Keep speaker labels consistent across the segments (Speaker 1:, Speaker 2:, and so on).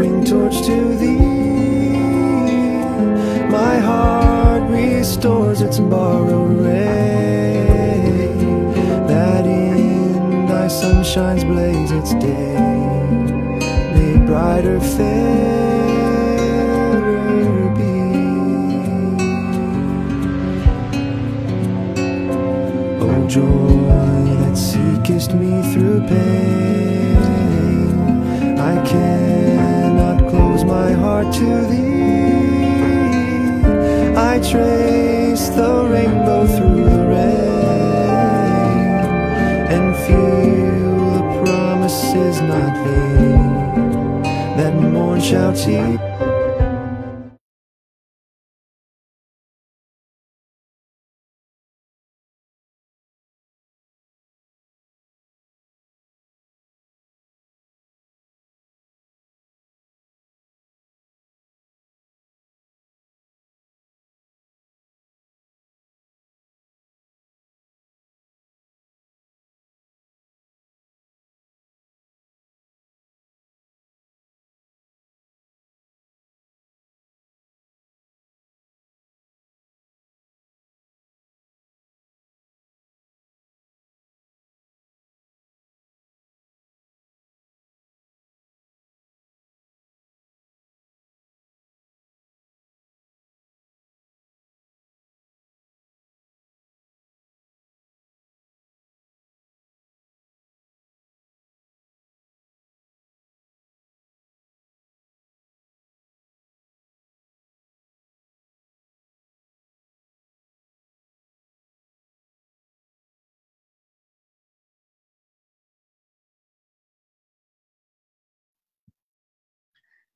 Speaker 1: flickering torch to thee. My heart restores its borrowed ray, that in thy sunshine's blaze its day may brighter, fairer be. O joy that seekest me through pain, I close my heart to thee. I trace the rainbow through the rain and feel the promise is not vain that morn shall teach.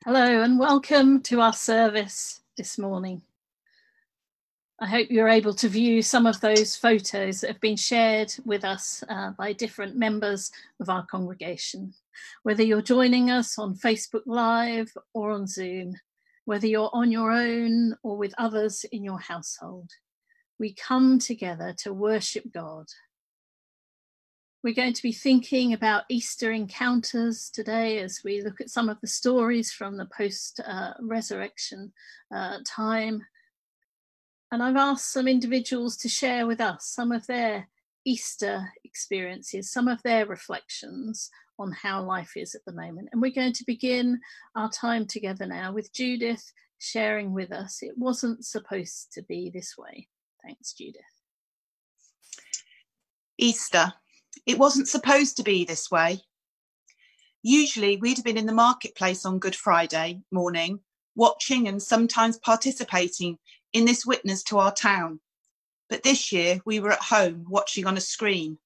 Speaker 2: Hello and welcome to our service this morning. I hope you're able to view some of those photos that have been shared with us uh, by different members of our congregation. Whether you're joining us on Facebook Live or on Zoom, whether you're on your own or with others in your household, we come together to worship God. We're going to be thinking about Easter encounters today as we look at some of the stories from the post uh, resurrection uh, time. And I've asked some individuals to share with us some of their Easter experiences, some of their reflections on how life is at the moment. And we're going to begin our time together now with Judith sharing with us. It wasn't supposed to be this way. Thanks, Judith.
Speaker 3: Easter. It wasn't supposed to be this way. Usually, we'd have been in the marketplace on Good Friday morning, watching and sometimes participating in this witness to our town. But this year, we were at home watching on a screen.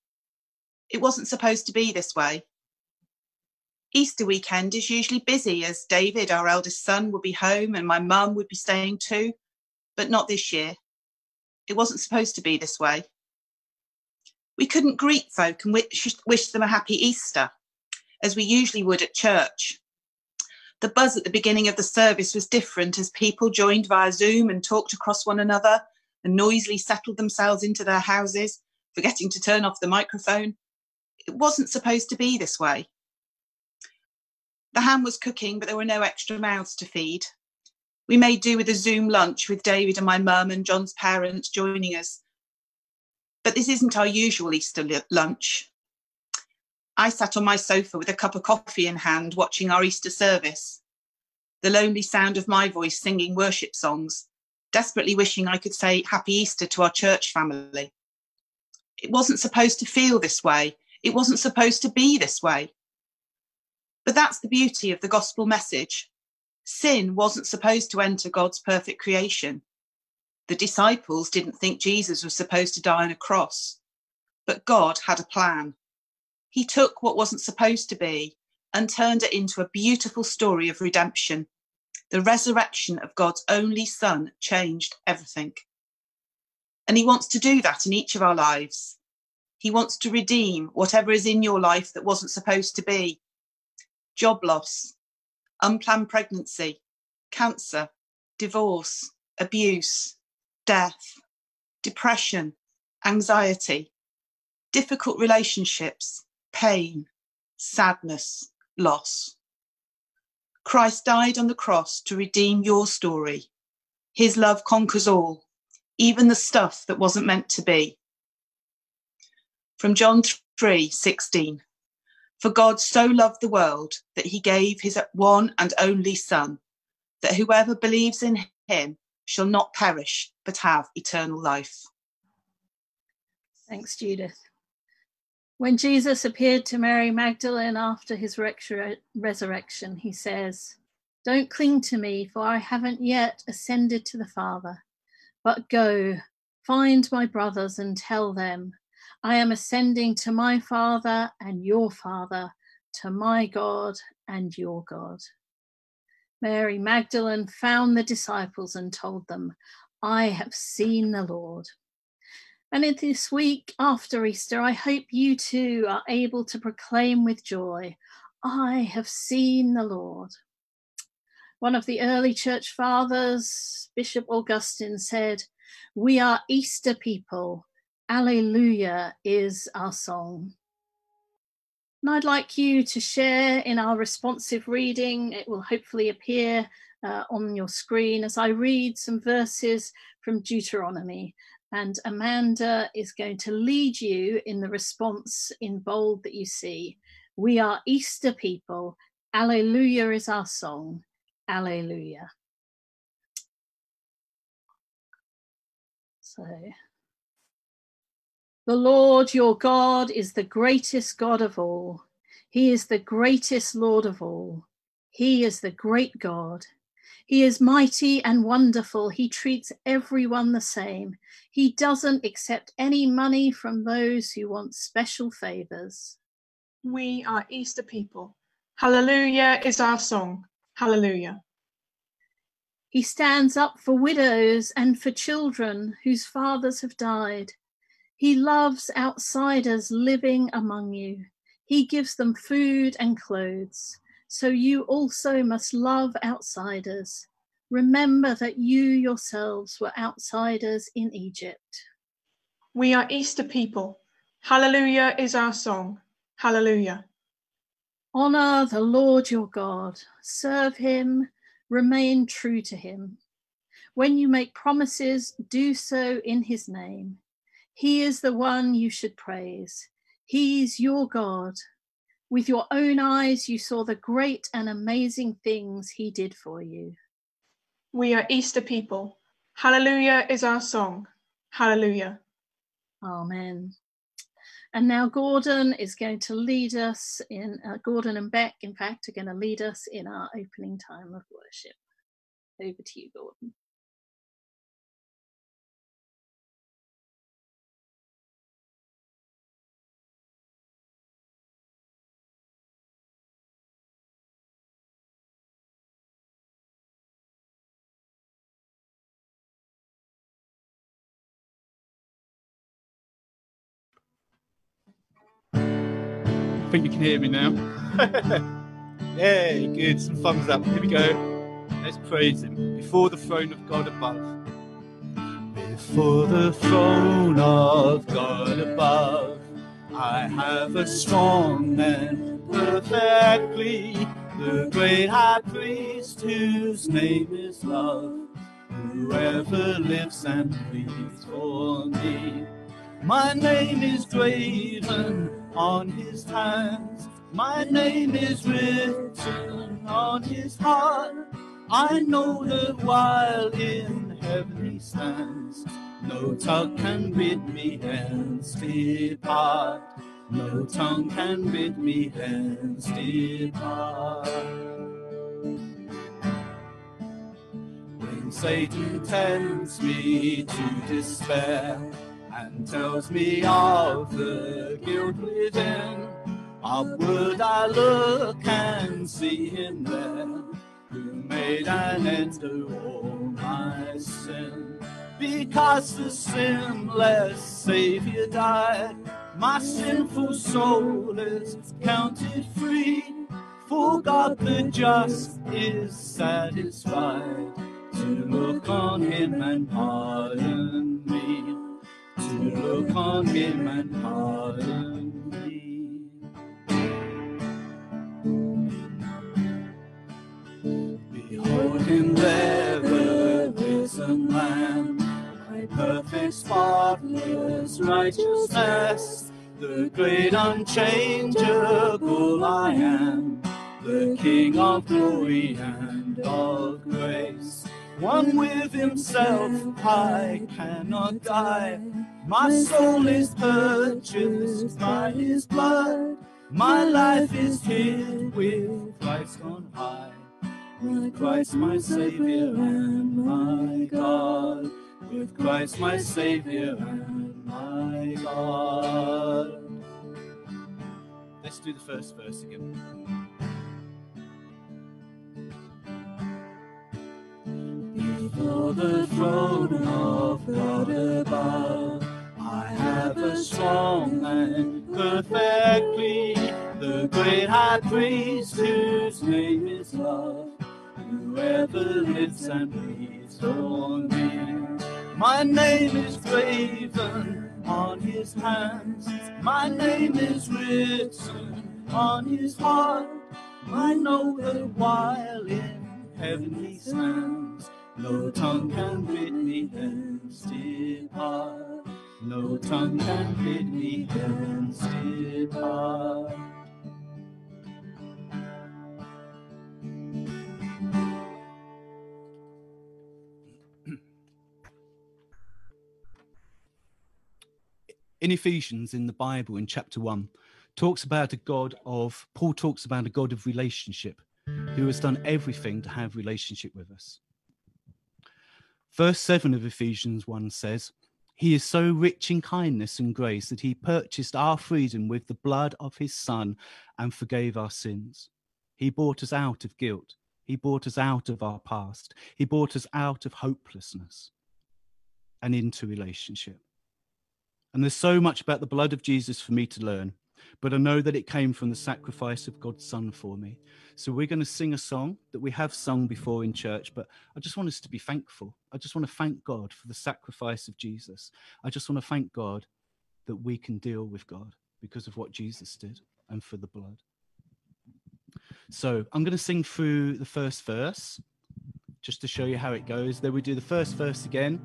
Speaker 3: It wasn't supposed to be this way. Easter weekend is usually busy as David, our eldest son, would be home and my mum would be staying too, but not this year. It wasn't supposed to be this way. We couldn't greet folk and wish, wish them a happy Easter, as we usually would at church. The buzz at the beginning of the service was different as people joined via Zoom and talked across one another and noisily settled themselves into their houses, forgetting to turn off the microphone. It wasn't supposed to be this way. The ham was cooking, but there were no extra mouths to feed. We made do with a Zoom lunch with David and my mum and John's parents joining us. But this isn't our usual Easter lunch. I sat on my sofa with a cup of coffee in hand, watching our Easter service. The lonely sound of my voice singing worship songs, desperately wishing I could say Happy Easter to our church family. It wasn't supposed to feel this way. It wasn't supposed to be this way. But that's the beauty of the gospel message. Sin wasn't supposed to enter God's perfect creation. The disciples didn't think Jesus was supposed to die on a cross, but God had a plan. He took what wasn't supposed to be and turned it into a beautiful story of redemption. The resurrection of God's only Son changed everything. And He wants to do that in each of our lives. He wants to redeem whatever is in your life that wasn't supposed to be job loss, unplanned pregnancy, cancer, divorce, abuse, death, depression, anxiety, difficult relationships, pain, sadness, loss. Christ died on the cross to redeem your story. His love conquers all, even the stuff that wasn't meant to be. From John 3 16. For God so loved the world that he gave his one and only Son, that whoever believes in him shall not perish but have eternal life.
Speaker 2: Thanks, Judith. When Jesus appeared to Mary Magdalene after his resurrection, he says, Don't cling to me, for I haven't yet ascended to the Father, but go, find my brothers and tell them I am ascending to my Father and your Father, to my God and your God. Mary Magdalene found the disciples and told them, I have seen the Lord. And in this week after Easter, I hope you too are able to proclaim with joy, I have seen the Lord. One of the early church fathers, Bishop Augustine, said, We are Easter people Alleluia is our song. And I'd like you to share in our responsive reading. It will hopefully appear uh, on your screen as I read some verses from Deuteronomy. And Amanda is going to lead you in the response in bold that you see. We are Easter people. Alleluia is our song. Alleluia. So. The Lord your God is the greatest God of all. He is the greatest Lord of all. He is the great God. He is mighty and wonderful. He treats everyone the same. He doesn't accept any money from those who want special favors.
Speaker 4: We are Easter people. Hallelujah is our song. Hallelujah.
Speaker 2: He stands up for widows and for children whose fathers have died. He loves outsiders living among you. He gives them food and clothes. So you also must love outsiders. Remember that you yourselves were outsiders in Egypt.
Speaker 4: We are Easter people. Hallelujah is our song. Hallelujah.
Speaker 2: Honor the Lord your God, serve him, remain true to him. When you make promises, do so in his name. He is the one you should praise. He's your God. With your own eyes, you saw the great and amazing things he did for you.
Speaker 4: We are Easter people. Hallelujah is our song. Hallelujah.
Speaker 2: Amen. And now Gordon is going to lead us in, uh, Gordon and Bec, in fact, are going to lead us in our opening time of worship. Over to you, Gordon.
Speaker 5: I think you can hear me now. Yay, good. Some thumbs up. Here we go. Let's praise Him before the throne of God above. Before the throne of God above, I have a strong and perfect plea. The great high priest whose name is love, whoever lives and breathes for me. My name is graven on his hands. My name is written on his heart. I know that while in heaven he stands, no tongue can bid me hence depart. No tongue can bid me hence depart. When Satan tempts me to despair, and tells me of the guilt within. Upward I look and see him there, who made an end to all my sin. Because the sinless Savior died, my sinful soul is counted free. For God the just is satisfied to look on him and pardon me look on him and pardon. Behold him there, the risen Lamb, my perfect, spotless righteousness, the great unchangeable I am, the King of glory and of grace. One with himself, I cannot die. My soul is purchased by his blood. My life is hid with Christ on high. With Christ my Savior and my God. With Christ my Savior and my God. Let's do the first verse again. Before the throne of God above, A strong and perfectly. The great high priest whose name is love, whoever lives and breathes for me. My name is graven on his hands, my name is written on his heart. I know that while in heaven he stands, no tongue can bid me hence depart. No tongue can bid me hence depart. In Ephesians, in the Bible, in chapter 1, talks about a God of, Paul talks about a God of relationship who has done everything to have relationship with us. Verse 7 of Ephesians 1 says, He is so rich in kindness and grace that he purchased our freedom with the blood of his Son and forgave our sins. He brought us out of guilt. He brought us out of our past. He brought us out of hopelessness and into relationship. And there's so much about the blood of Jesus for me to learn, but I know that it came from the sacrifice of God's Son for me. So we're going to sing a song that we have sung before in church, but I just want us to be thankful. I just want to thank God for the sacrifice of Jesus. I just want to thank God that we can deal with God because of what Jesus did and for the blood. So I'm going to sing through the first verse just to show you how it goes. Then we do the first verse again,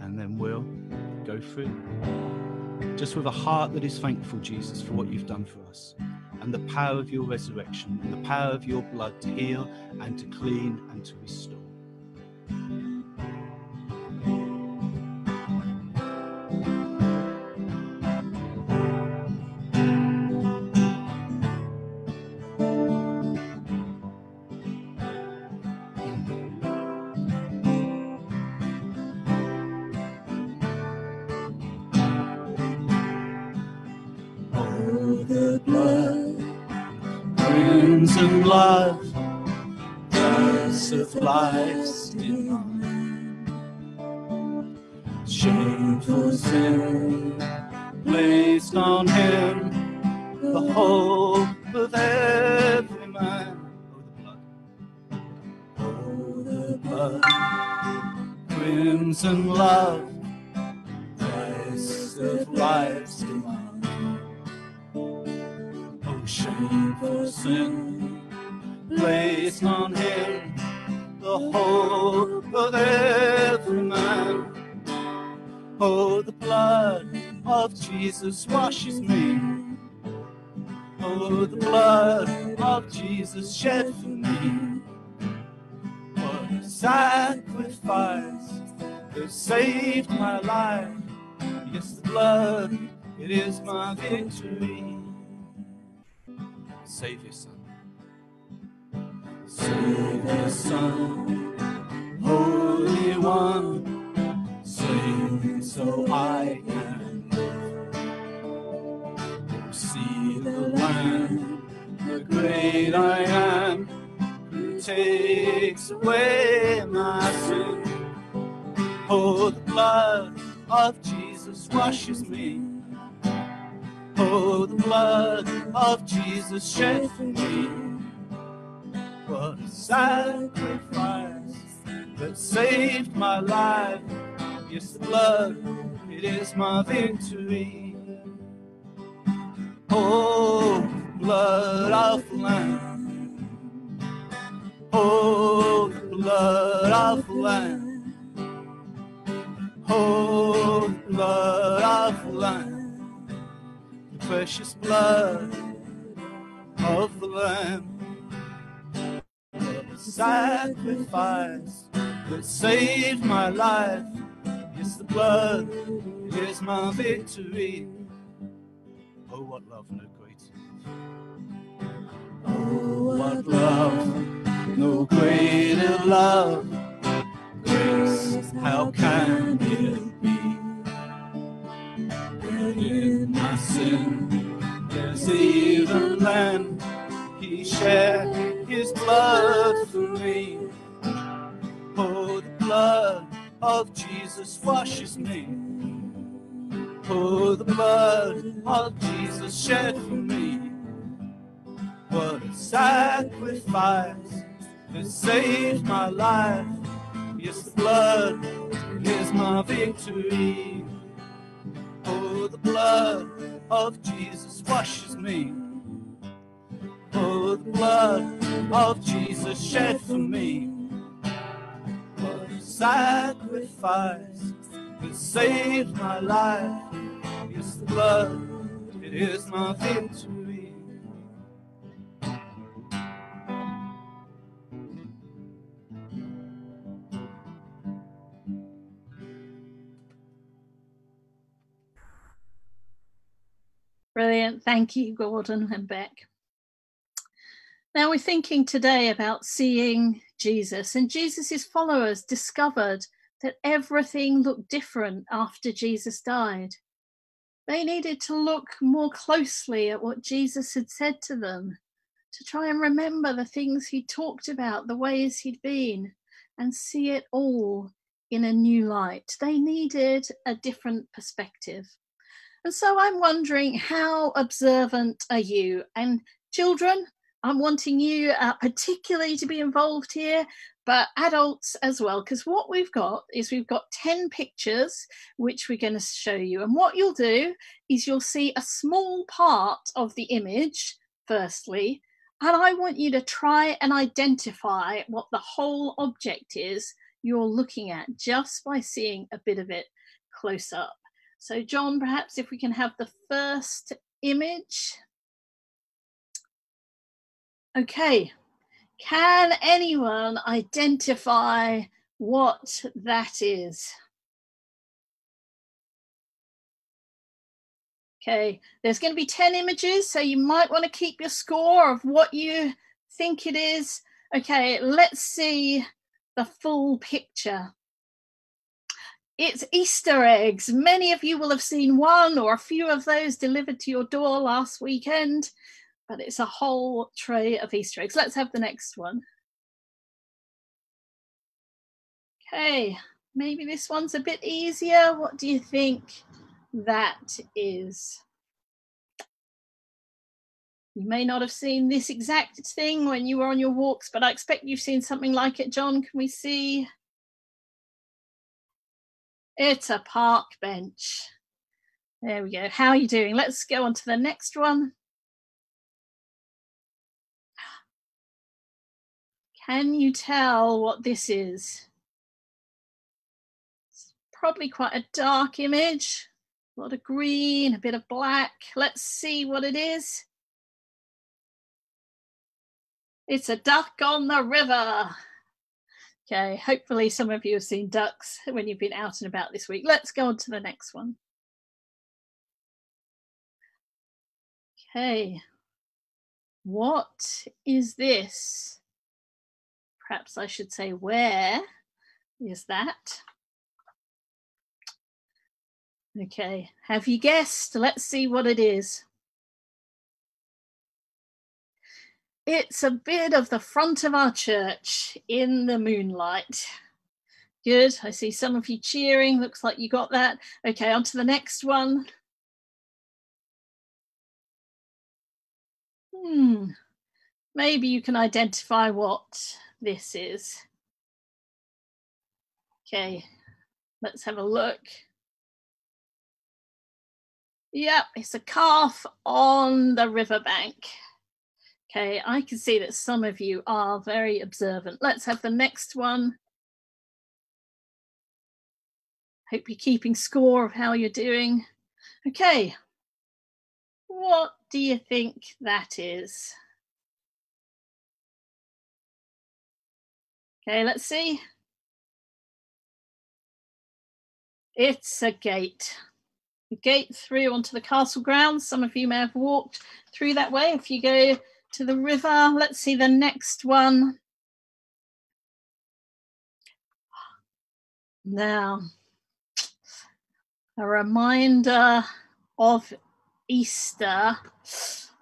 Speaker 5: and then we'll go through. Just with a heart that is thankful, Jesus, for what you've done for us and the power of your resurrection and the power of your blood to heal and to clean and to restore. Saved my life. Yes, the blood, it is my victory. Savior Son. Savior Son, Holy One, sing so I can live. See the Lamb, the great I am, who takes away my sin. Oh, the blood of Jesus washes me. Oh, the blood of Jesus shed for me. What a sacrifice that saved my life. Yes, the blood, it is my victory. Oh, blood of Lamb. Oh, blood of Lamb. Precious blood of the Lamb. A sacrifice that saved my life. Yes, the blood is my victory. Oh, what love, no greater. Oh, what love, no greater love. Grace, how can it be? That in my sin, even land. He shed his blood for me. Oh, the blood of Jesus washes me. Oh, the blood of Jesus shed for me. What a sacrifice that saved my life. Yes, the blood is my victory. Oh, the blood of Jesus washes me. Oh, the blood of Jesus shed for me. What a sacrifice that saved my life. Yes, the blood, it is my victory.
Speaker 2: Brilliant. Thank you, Gordon and Bec. Now we're thinking today about seeing Jesus, and Jesus' followers discovered that everything looked different after Jesus died. They needed to look more closely at what Jesus had said to them, to try and remember the things he talked about, the ways he'd been, and see it all in a new light. They needed a different perspective. And so I'm wondering, how observant are you? And children, I'm wanting you uh, particularly to be involved here, but adults as well, because what we've got is we've got 10 pictures which we're going to show you. And what you'll do is you'll see a small part of the image, firstly, and I want you to try and identify what the whole object is you're looking at just by seeing a bit of it close up. So, John, perhaps if we can have the first image. Okay, can anyone identify what that is? Okay, there's going to be 10 images, so you might want to keep your score of what you think it is. Okay, let's see the full picture. It's Easter eggs. Many of you will have seen one or a few of those delivered to your door last weekend, but it's a whole tray of Easter eggs. Let's have the next one. Okay, maybe this one's a bit easier. What do you think that is? You may not have seen this exact thing when you were on your walks, but I expect you've seen something like it. John, can we see? It's a park bench. There we go. How are you doing? Let's go on to the next one. Can you tell what this is? It's probably quite a dark image. A lot of green, a bit of black. Let's see what it is. It's a duck on the river. Okay, hopefully some of you have seen ducks when you've been out and about this week. Let's go on to the next one. Okay, what is this? Perhaps I should say, where is that? Okay, have you guessed? Let's see what it is. It's a bit of the front of our church in the moonlight. Good. I see some of you cheering. Looks like you got that. Okay, on to the next one. Hmm. Maybe you can identify what this is. Okay, let's have a look. Yep, it's a calf on the riverbank. Okay, I can see that some of you are very observant. Let's have the next one. Hope you're keeping score of how you're doing. Okay, what do you think that is? Okay, let's see. It's a gate. A gate through onto the castle grounds. Some of you may have walked through that way. If you go to the river. Let's see the next one. Now, a reminder of Easter.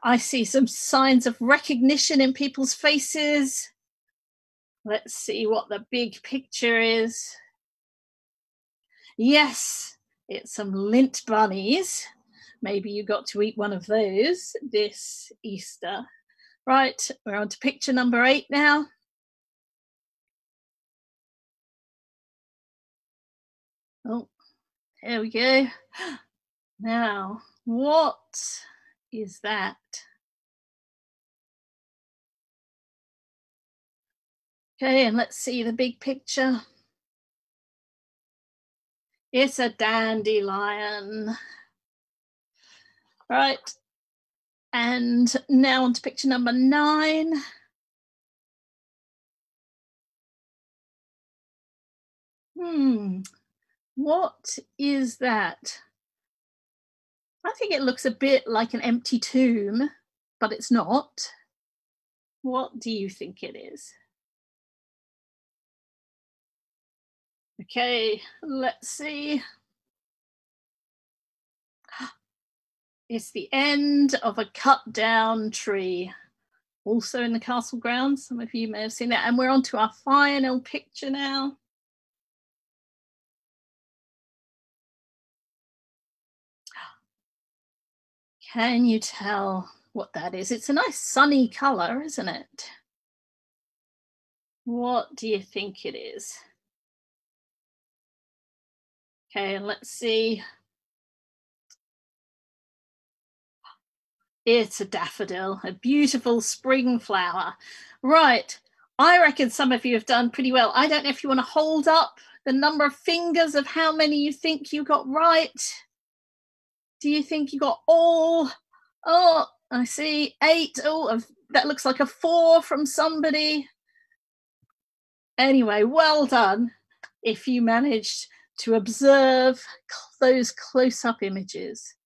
Speaker 2: I see some signs of recognition in people's faces. Let's see what the big picture is. Yes, it's some Lindt bunnies. Maybe you got to eat one of those this Easter. Right, we're on to picture number eight now. Oh, there we go. Now, what is that? Okay, and let's see the big picture. It's a dandelion. Right, and now on to picture number nine. Hmm, what is that? I think it looks a bit like an empty tomb, but it's not. What do you think it is? Okay, let's see. It's the end of a cut down tree. Also in the castle grounds. Some of you may have seen that. And we're on to our final picture now. Can you tell what that is. It's a nice sunny colour, isn't it? What do you think it is? Okay, let's see. It's a daffodil, a beautiful spring flower. Right, I reckon some of you have done pretty well. I don't know if you want to hold up the number of fingers of how many you think you got right. Do you think you got all? Oh, I see eight. Oh, that looks like a four from somebody. Anyway, well done if you managed to observe those close up images.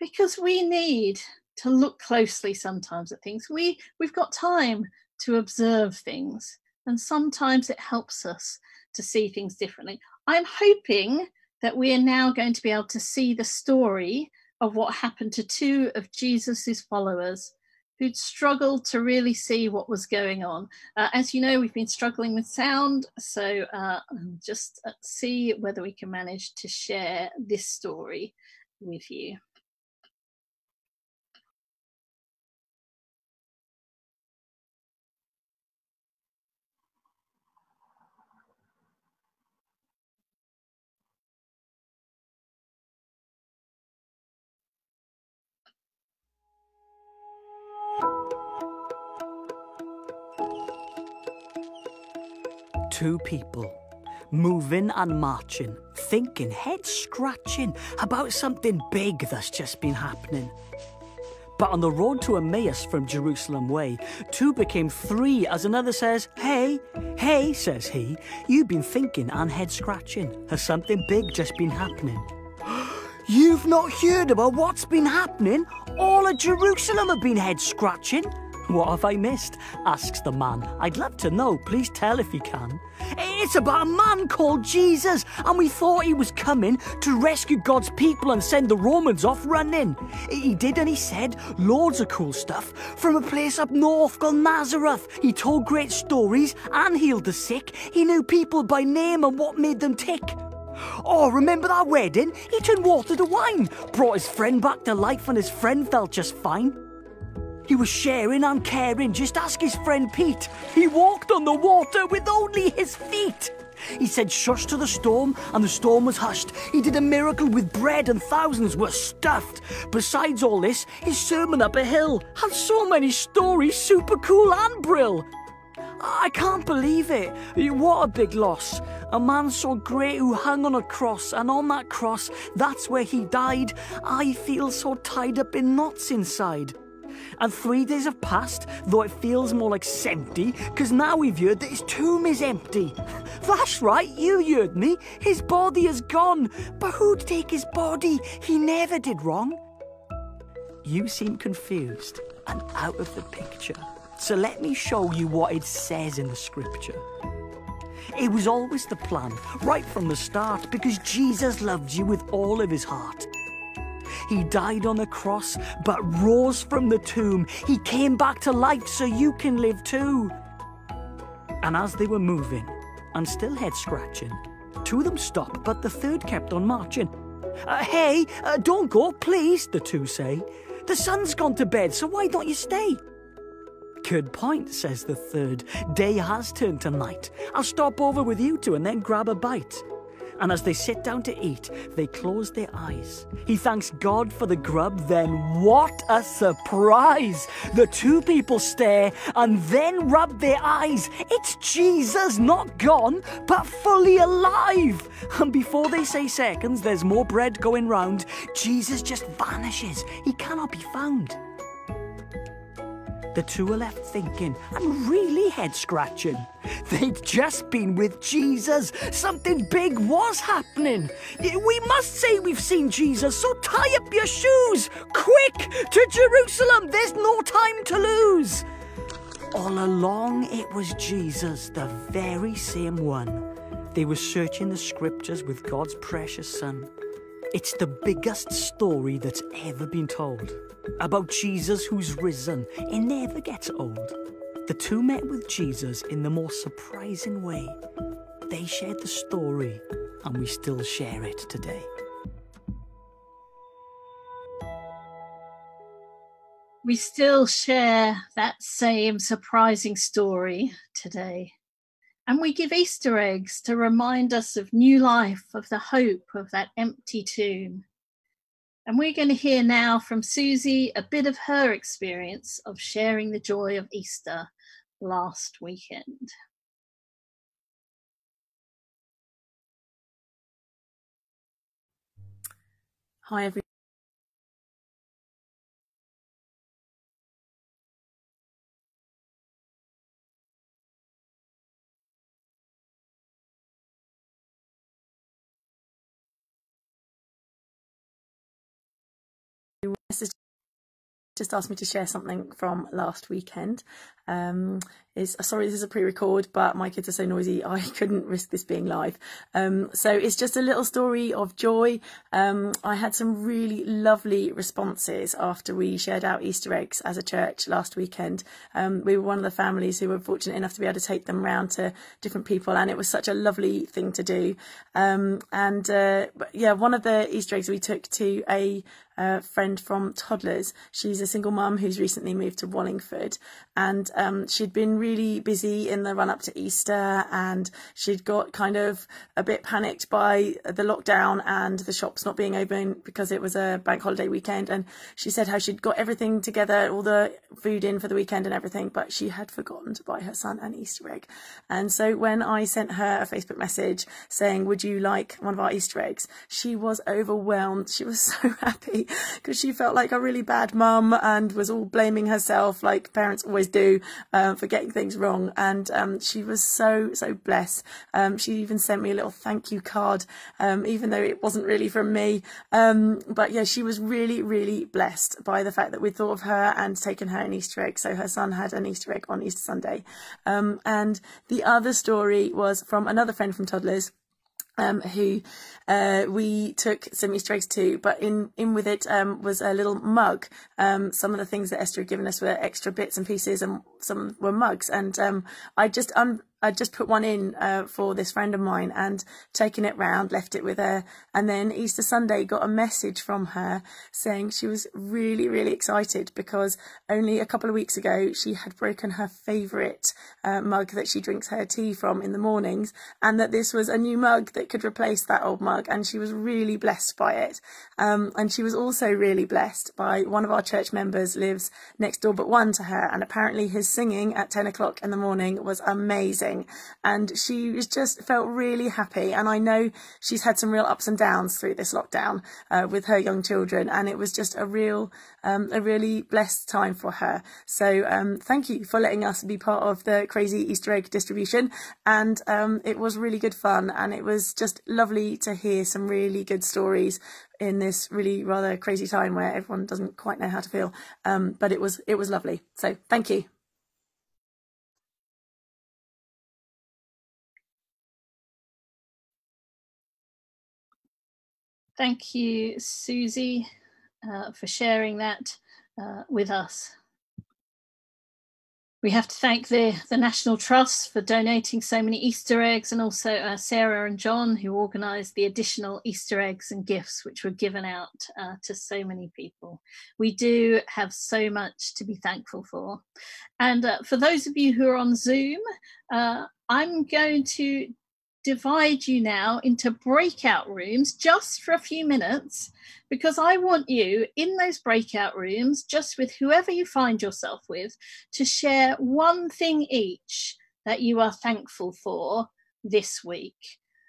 Speaker 2: Because we need to look closely sometimes at things. We, we've got time to observe things, and sometimes it helps us to see things differently. I'm hoping that we are now going to be able to see the story of what happened to two of Jesus's followers who'd struggled to really see what was going on. Uh, as you know, we've been struggling with sound, so uh, just uh, see whether we can manage to share this story with you.
Speaker 6: Two people moving and marching, thinking, head scratching about something big that's just been happening. But on the road to Emmaus from Jerusalem Way, two became three as another says, Hey, hey, says he, you've been thinking and head scratching. Has something big just been happening? You've not heard about what's been happening? All of Jerusalem have been head scratching. What have I missed? asks the man. I'd love to know. Please tell if you can. It's about a man called Jesus, and we thought he was coming to rescue God's people and send the Romans off running. He did, and he said loads of cool stuff from a place up north called Nazareth. He told great stories and healed the sick. He knew people by name and what made them tick. Oh, remember that wedding? He turned water to wine, brought his friend back to life, and his friend felt just fine. He was sharing and caring, just ask his friend Pete. He walked on the water with only his feet. He said shush to the storm, and the storm was hushed. He did a miracle with bread, and thousands were stuffed. Besides all this, his sermon up a hill had so many stories, super cool and brill. I can't believe it. What a big loss. A man so great who hung on a cross, and on that cross, that's where he died. I feel so tied up in knots inside. And three days have passed, though it feels more like empty, because now we've heard that his tomb is empty. That's right, you heard me. His body is gone. But who'd take his body? He never did wrong. You seem confused and out of the picture. So let me show you what it says in the scripture. It was always the plan, right from the start, because Jesus loved you with all of his heart. He died on the cross, but rose from the tomb. He came back to life so you can live too. And as they were moving, and still head scratching, two of them stopped, but the third kept on marching. Uh, hey, uh, don't go, please, the two say. The sun's gone to bed, so why don't you stay? Good point, says the third. Day has turned to night. I'll stop over with you two and then grab a bite and as they sit down to eat, they close their eyes. He thanks God for the grub, then what a surprise! The two people stare and then rub their eyes. It's Jesus, not gone, but fully alive. And before they say seconds, there's more bread going round. Jesus just vanishes. He cannot be found. The two are left thinking and really head scratching. They'd just been with Jesus. Something big was happening. We must say we've seen Jesus, so tie up your shoes. Quick to Jerusalem. There's no time to lose. All along, it was Jesus, the very same one. They were searching the scriptures with God's precious Son. It's the biggest story that's ever been told about Jesus who's risen. It never gets old. The two met with Jesus in the most surprising way. They shared the story, and we still share it today.
Speaker 2: we still share that same surprising story today. And we give Easter eggs to remind us of new life, of the hope of that empty tomb. And we're going to hear now from Suzie a bit of her experience of sharing the joy of Easter last weekend.
Speaker 7: Hi, everyone. Just asked me to share something from last weekend. Um, is sorry, this is a pre-record, but my kids are so noisy, I couldn't risk this being live. Um, so it's just a little story of joy. Um, I had some really lovely responses after we shared out Easter eggs as a church last weekend. Um, we were one of the families who were fortunate enough to be able to take them round to different people, and it was such a lovely thing to do. Um, and uh, yeah, one of the Easter eggs we took to a uh, friend from Toddlers. She's a single mum who's recently moved to Wallingford, and um, she'd been really busy in the run up to Easter and she'd got kind of a bit panicked by the lockdown and the shops not being open because it was a bank holiday weekend. And she said how she'd got everything together, all the food in for the weekend and everything, but she had forgotten to buy her son an Easter egg. And so when I sent her a Facebook message saying, Would you like one of our Easter eggs? She was overwhelmed. She was so happy because she felt like a really bad mum and was all blaming herself like parents always do um, for getting things wrong. And um, she was so, so blessed. Um, she even sent me a little thank you card, um, even though it wasn't really from me. Um, but yeah, she was really, really blessed by the fact that we thought of her and taken her an Easter egg. So her son had an Easter egg on Easter Sunday. And the other story was from another friend from Toddlers um, who uh, we took some Easter eggs too, but in, in with it um, was a little mug. Um, some of the things that Esther had given us were extra bits and pieces, and some were mugs. And um, I just un- I just put one in uh, for this friend of mine and taken it round, left it with her. And then Easter Sunday got a message from her saying she was really, really excited because only a couple of weeks ago she had broken her favourite uh, mug that she drinks her tea from in the mornings and that this was a new mug that could replace that old mug. And she was really blessed by it. Um, and she was also really blessed by one of our church members lives next door but one to her. And apparently his singing at 10 o'clock in the morning was amazing and she was just felt really happy. And I know she's had some real ups and downs through this lockdown uh, with her young children. And it was just a real um, a really blessed time for her. So um, thank you for letting us be part of the crazy Easter egg distribution. And um, it was really good fun. And it was just lovely to hear some really good stories in this really rather crazy time where everyone doesn't quite know how to feel. Um, but it was it was lovely. So thank you
Speaker 2: Thank you, Suzie, uh, for sharing that uh, with us. We have to thank the, the National Trust for donating so many Easter eggs and also uh, Sarah and John who organised the additional Easter eggs and gifts which were given out uh, to so many people. We do have so much to be thankful for. And uh, for those of you who are on Zoom, uh, I'm going to divide you now into breakout rooms just for a few minutes because I want you in those breakout rooms, just with whoever you find yourself with, to share one thing each that you are thankful for this week.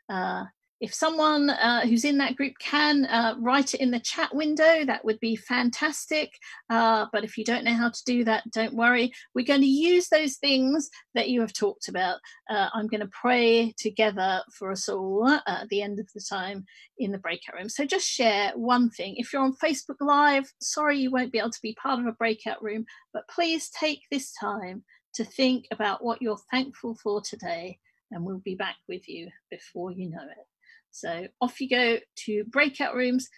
Speaker 2: Uh, if someone uh, who's in that group can uh, write it in the chat window, that would be fantastic. Uh, but if you don't know how to do that, don't worry. We're going to use those things that you have talked about. Uh, I'm going to pray together for us all at the end of the time in the breakout room. So just share one thing. If you're on Facebook Live, sorry you won't be able to be part of a breakout room, but please take this time to think about what you're thankful for today and we'll be back with you before you know it. So off you go to breakout rooms.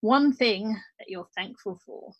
Speaker 2: One thing that you're thankful for.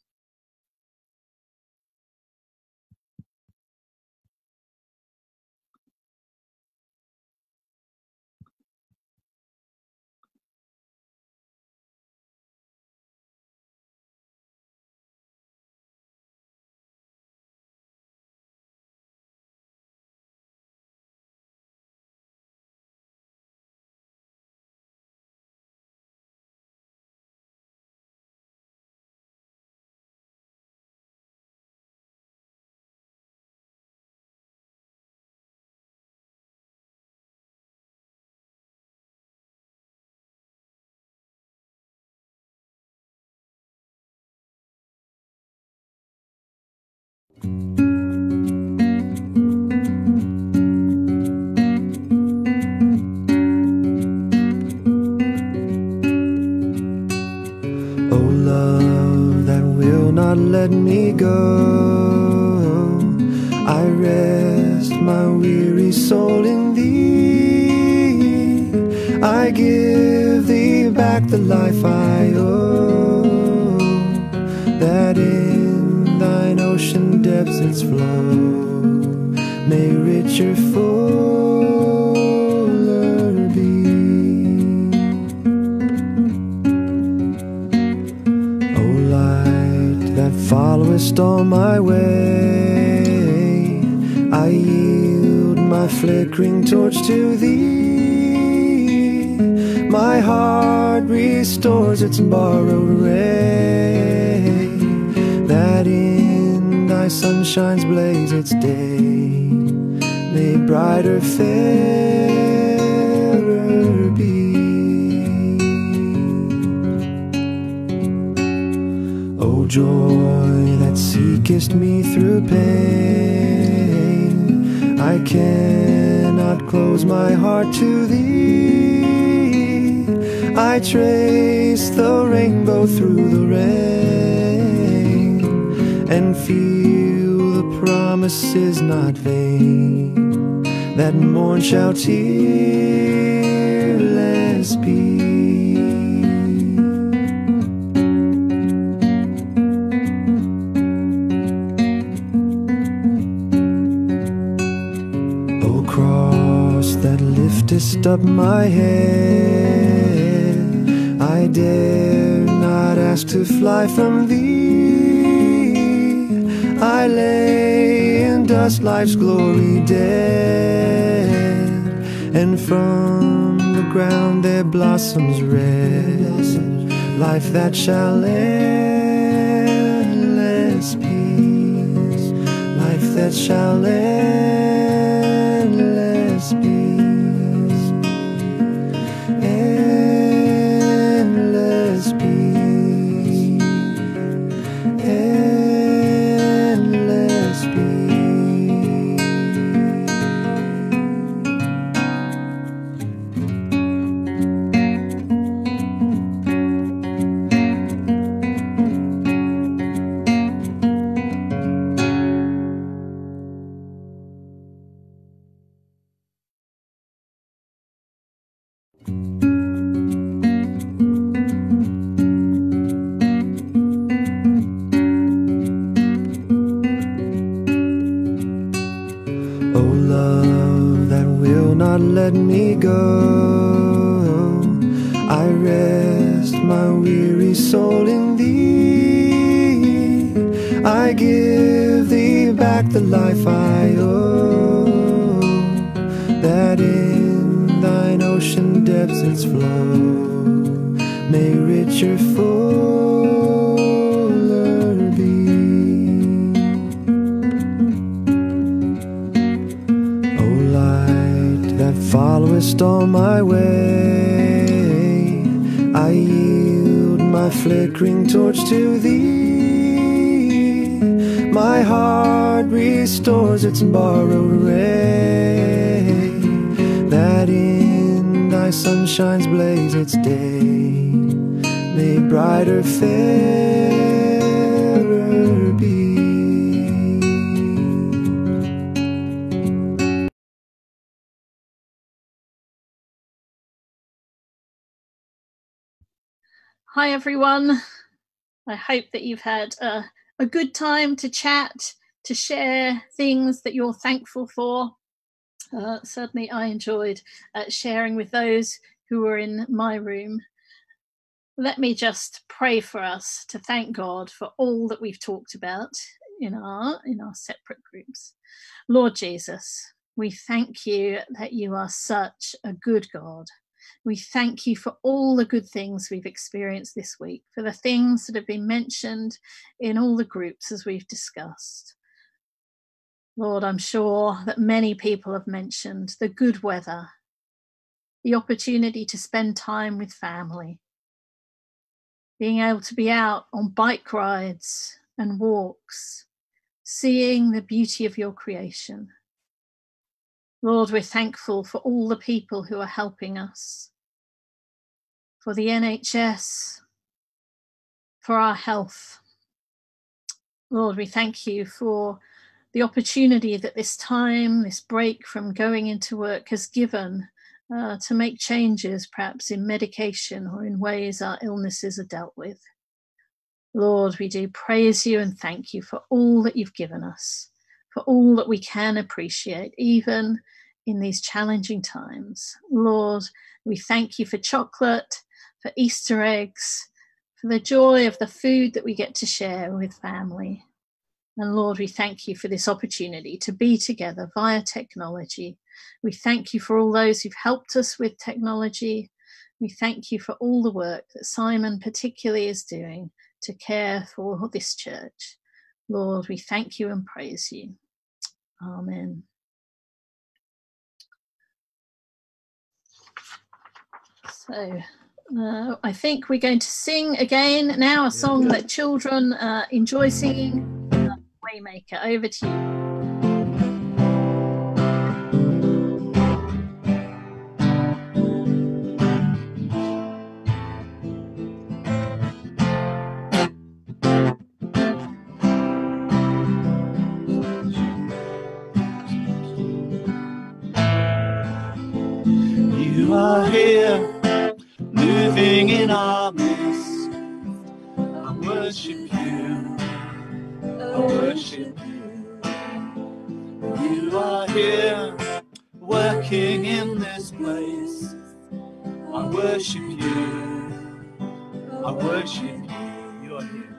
Speaker 1: Let me go. I rest my weary soul in thee. I give thee back the life followest all my way, I yield my flickering torch to thee. My heart restores its borrowed ray, that in thy sunshine's blaze its day may brighter, fairer be. O joy that seekest me through pain, I cannot close my heart to thee. I trace the rainbow through the rain and feel the promise is not vain that morn shall tearless be. Liftest up my head, I dare not ask to fly from thee. I lay in dust life's glory dead, and from the ground there blossoms red life that shall endless peace, life that shall endless
Speaker 2: everyone. I hope that you've had a, a good time to chat, to share things that you're thankful for. Uh, certainly, I enjoyed uh, sharing with those who were in my room. Let me just pray for us to thank God for all that we've talked about in our in our separate groups. Lord Jesus, we thank you that you are such a good God. We thank you for all the good things we've experienced this week, for the things that have been mentioned in all the groups as we've discussed. Lord, I'm sure that many people have mentioned the good weather, the opportunity to spend time with family, being able to be out on bike rides and walks, seeing the beauty of your creation. Lord, we're thankful for all the people who are helping us, for the NHS, for our health. Lord, we thank you for the opportunity that this time, this break from going into work has given uh, to make changes, perhaps in medication or in ways our illnesses are dealt with. Lord, we do praise you and thank you for all that you've given us, for all that we can appreciate, even in these challenging times. Lord, we thank you for chocolate, for Easter eggs, for the joy of the food that we get to share with family. And Lord, we thank you for this opportunity to be together via technology. We thank you for all those who've helped us with technology. We thank you for all the work that Simon particularly is doing to care for this church. Lord, we thank you and praise you. Amen. So, uh, I think we're going to sing again now a song that children uh, enjoy singing. Uh, Waymaker, over to you.
Speaker 5: Our. I worship you. I worship you. You are here, working in this place. I worship you. I worship you. You are here.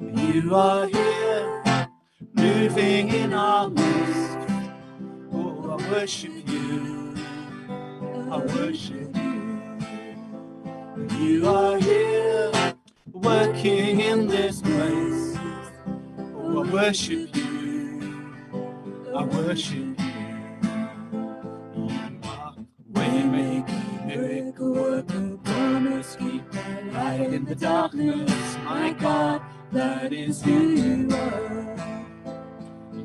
Speaker 5: You are here, moving in our midst. Oh, I worship you. I worship you. You are here, working in this place. Oh, I worship you. I worship you. You are waymaker, miracle worker, promise keeper, light in the darkness. My God, that is who you are.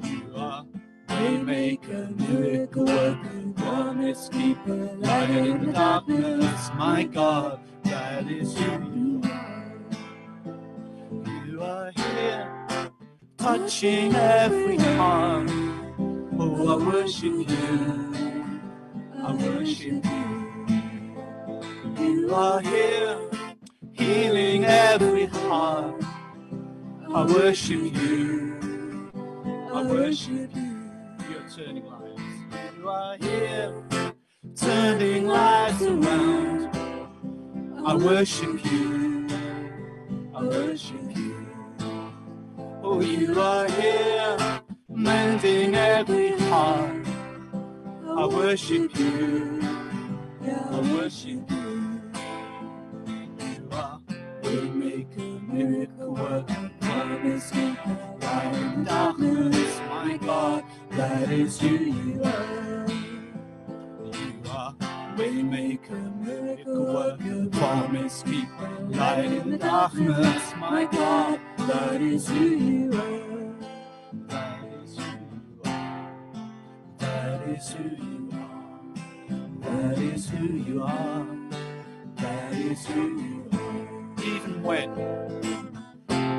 Speaker 5: You are waymaker, miracle worker, promise keeper, light in the darkness. My God, that is who you are. You are here, touching every heart. Oh, I worship you. I worship you. You are here, healing every heart. I worship you. I worship you. You're turning lives. You are here, turning lives around. I worship you. I worship you. Oh, you are here, mending every heart. I worship you. I worship you. You are waymaker, miracle worker, promise keeper, light in darkness. My God, that is who you are. Waymaker, miracle worker, promise keeper, light in the darkness. My God, that is who you are. That is who you are. That is who you are. That is who you are. That is who you are. Even when,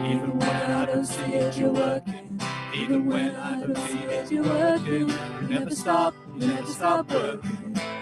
Speaker 5: even when I don't see it, you're working. Even when I don't it, you're working. You never stop, you never stop working.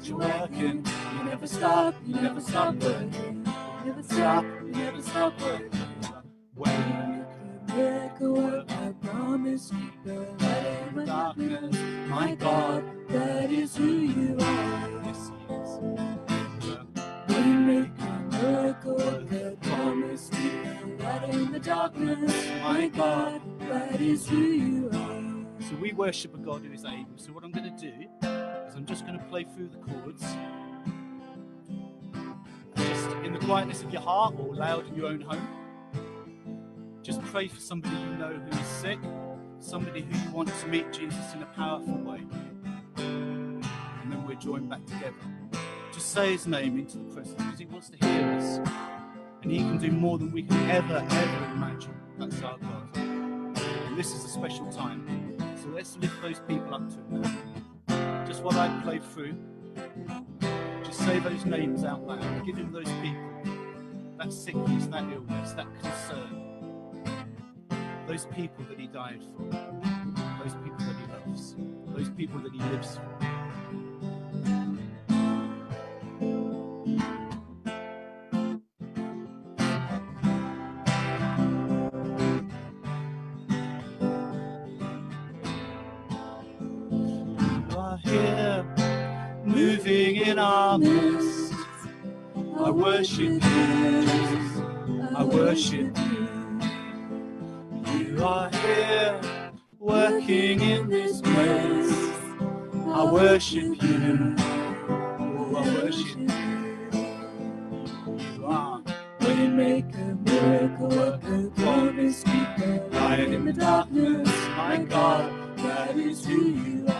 Speaker 5: it, you're working. You never stop, you never stop working. You never stop, you never stop working. When miracle work, I promise keeper, light in the darkness. My God, that is who you are. Yes, he is. Waymaker, miracle worker, promise keeper, light in the darkness. My God, that is who you are. So we worship a God who is able. So what I'm going to do is I'm just going to play through the chords. Just in the quietness of your heart or loud in your own home just pray for somebody you know who is sick, somebody who you want to meet Jesus in a powerful way. And then we're joined back together. Just say his name into the presence because he wants to hear us. And he can do more than we can ever, ever imagine. That's our God. And this is a special time. Let's lift those people up to him. Just while I play through, just say those names out loud. Give him those people that sickness, that illness, that concern. Those people that he died for, those people that he loves, those people that he lives for. Here, moving in our midst. I worship you, I worship you. You are here, working in this place. I worship you. Oh, I worship you. You are waymaker, miracle worker, promise keeper, light in the darkness. My God, that is who you are.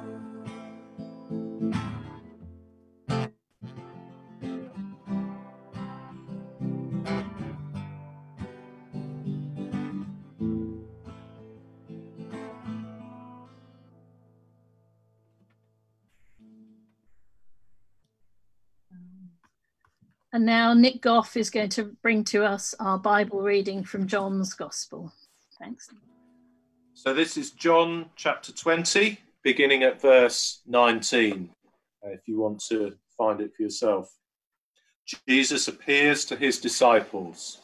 Speaker 2: And now Nick Goff is going to bring to us our Bible reading from John's Gospel. Thanks.
Speaker 8: So this is John chapter 20, beginning at verse 19, uh, if you want to find it for yourself. Jesus appears to his disciples.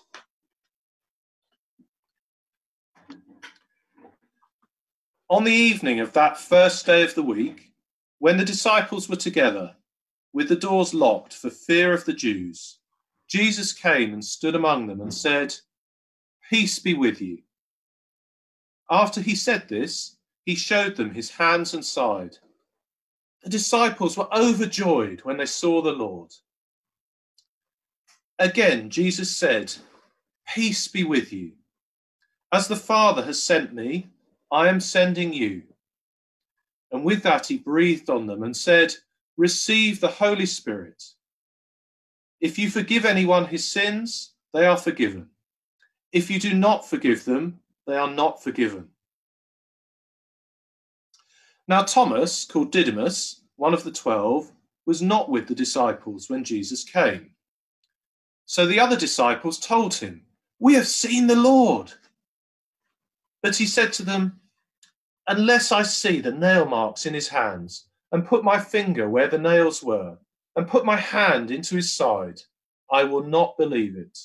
Speaker 8: On the evening of that first day of the week, when the disciples were together, with the doors locked for fear of the Jews, Jesus came and stood among them and said, Peace be with you. After he said this, he showed them his hands and side. The disciples were overjoyed when they saw the Lord. Again, Jesus said, Peace be with you. As the Father has sent me, I am sending you. And with that, he breathed on them and said, Receive the Holy Spirit. If you forgive anyone his sins, they are forgiven. If you do not forgive them, they are not forgiven. Now, Thomas, called Didymus, one of the twelve, was not with the disciples when Jesus came. So the other disciples told him, We have seen the Lord. But he said to them, Unless I see the nail marks in his hands, and put my finger where the nails were, and put my hand into his side, I will not believe it.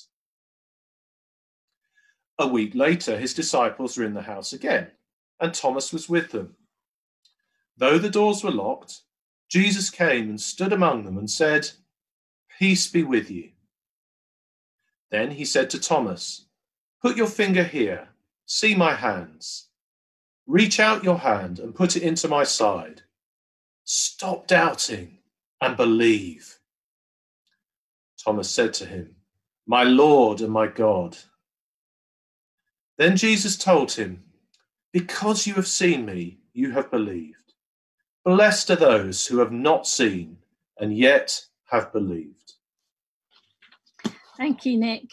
Speaker 8: A week later, his disciples were in the house again, and Thomas was with them. Though the doors were locked, Jesus came and stood among them and said, Peace be with you. Then he said to Thomas, Put your finger here, see my hands. Reach out your hand and put it into my side. Stop doubting and believe. Thomas said to him, My Lord and my God. Then Jesus told him, Because you have seen me, you have believed. Blessed are those who have not seen and yet have believed.
Speaker 2: Thank you, Nick.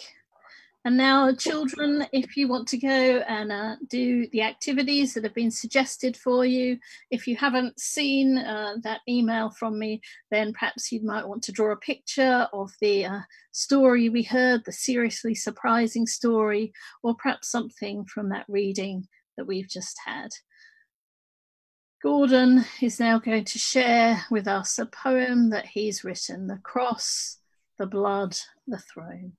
Speaker 2: And now, children, if you want to go and uh, do the activities that have been suggested for you, if you haven't seen uh, that email from me, then perhaps you might want to draw a picture of the uh, story we heard, the seriously surprising story, or perhaps something from that reading that we've just had. Gordon is now going to share with us a poem that he's written The Cross, the Blood, the Throne.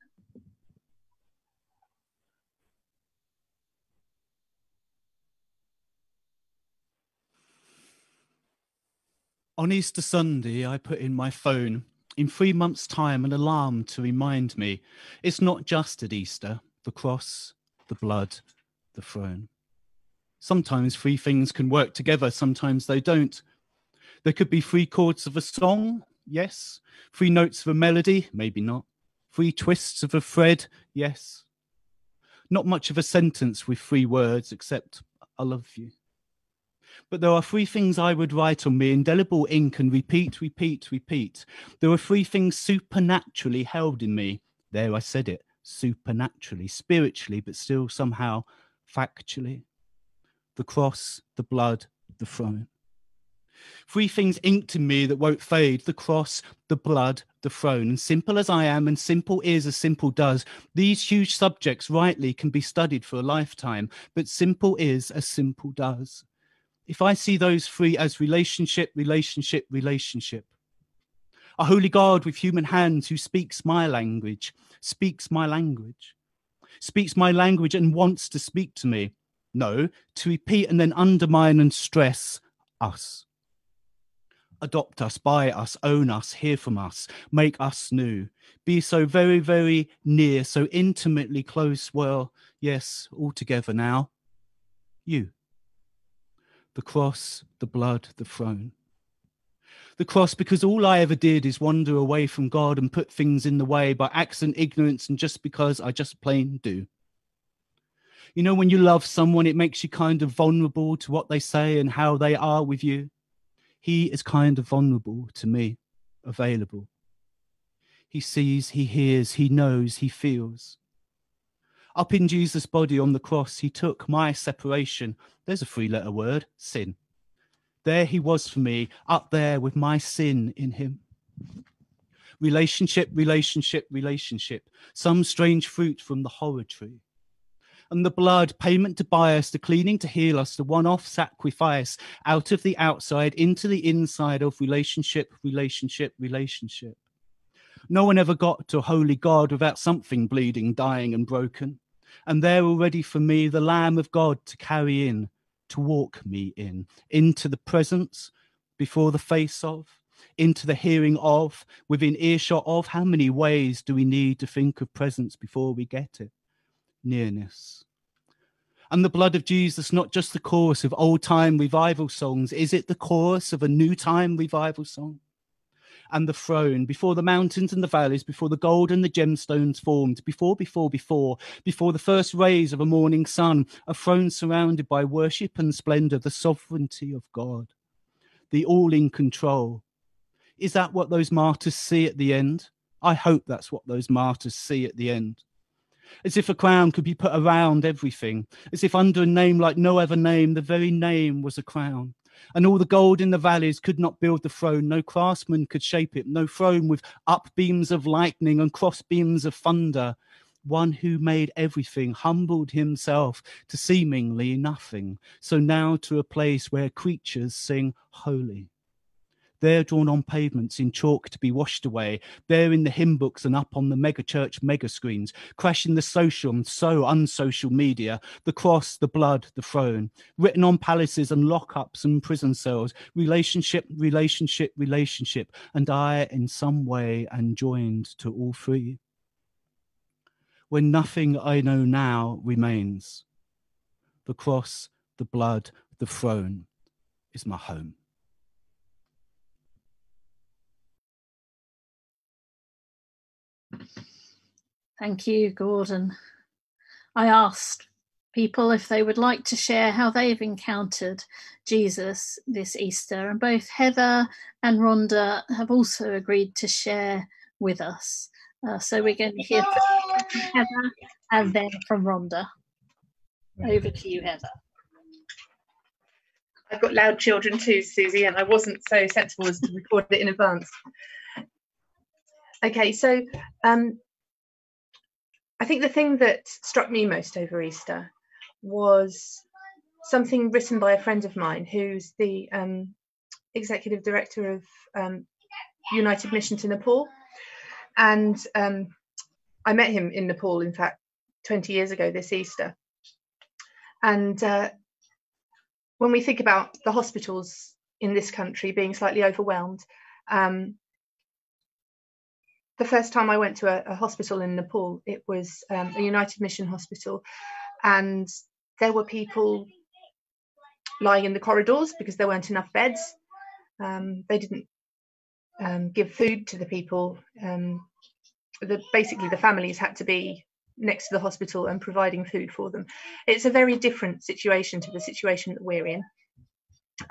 Speaker 5: On Easter Sunday, I put in my phone in three months' time, an alarm to remind me it's not just at Easter the cross, the blood, the throne. Sometimes three things can work together, sometimes they don't. There could be three chords of a song, yes. Three notes of a melody, maybe not. Three twists of a thread, yes. Not much of a sentence with three words, except I love you. But there are three things I would write on me, indelible ink, and repeat, repeat, repeat. There are three things supernaturally held in me. There, I said it supernaturally, spiritually, but still somehow factually the cross, the blood, the throne. Three things inked in me that won't fade the cross, the blood, the throne. And simple as I am, and simple is as simple does, these huge subjects rightly can be studied for a lifetime, but simple is as simple does. If I see those three as relationship, relationship, relationship, a holy God with human hands who speaks my language, speaks my language, speaks my language and wants to speak to me. No, to repeat and then undermine and stress us. Adopt us, buy us, own us, hear from us, make us new. Be so very, very near, so intimately close. Well, yes, all together now. You. The cross, the blood, the throne. The cross, because all I ever did is wander away from God and put things in the way by accident, ignorance, and just because I just plain do. You know, when you love someone, it makes you kind of vulnerable to what they say and how they are with you. He is kind of vulnerable to me, available. He sees, he hears, he knows, he feels. Up in Jesus' body on the cross, he took my separation. There's a three letter word sin. There he was for me, up there with my sin in him. Relationship, relationship, relationship. Some strange fruit from the horror tree and the blood, payment to buy us, the cleaning to heal us, the one off sacrifice out of the outside into the inside of relationship, relationship, relationship. No one ever got to holy God without something bleeding, dying, and broken. And there already for me, the Lamb of God to carry in, to walk me in, into the presence, before the face of, into the hearing of, within earshot of. How many ways do we need to think of presence before we get it? nearness. And the blood of Jesus, not just the chorus of old time revival songs, is it the chorus of a new time revival song? And the throne, before the mountains and the valleys, before the gold and the gemstones formed, before, before, before, before the first rays of a morning sun, a throne surrounded by worship and splendor, the sovereignty of God, the all in control. Is that what those martyrs see at the end? I hope that's what those martyrs see at the end as if a crown could be put around everything, as if under a name like no other name, the very name was a crown. And all the gold in the valleys could not build the throne, no craftsman could shape it, no throne with up beams of lightning and cross beams of thunder. One who made everything humbled himself to seemingly nothing, so now to a place where creatures sing holy. There drawn on pavements in chalk to be washed away. There in the hymn books and up on the mega church mega screens. Crashing the social and so unsocial media. The cross, the blood, the throne. Written on palaces and lockups and prison cells. Relationship, relationship, relationship. And I in some way am joined to all three. When nothing I know now remains. The cross, the blood, the throne is my home.
Speaker 2: Thank you, Gordon. I asked people if they would like to share how they've encountered Jesus this Easter, and both Heather and Rhonda have also agreed to share with us. Uh, so we're going to hear from Heather and then from Rhonda. Over to you, Heather.
Speaker 9: I've got loud children too, Suzie, and I wasn't so sensible as to record it in advance. Okay, so um, I think the thing that struck me most over Easter was something written by a friend of mine who's the um, executive director of um, United Mission to Nepal. And um, I met him in Nepal, in fact, 20 years ago this Easter. And uh, when we think about the hospitals in this country being slightly overwhelmed, um, the first time I went to a, a hospital in Nepal, it was um, a United Mission hospital, and there were people lying in the corridors because there weren't enough beds. Um, they didn't um, give food to the people. Um, the, basically, the families had to be next to the hospital and providing food for them. It's a very different situation to the situation that we're in.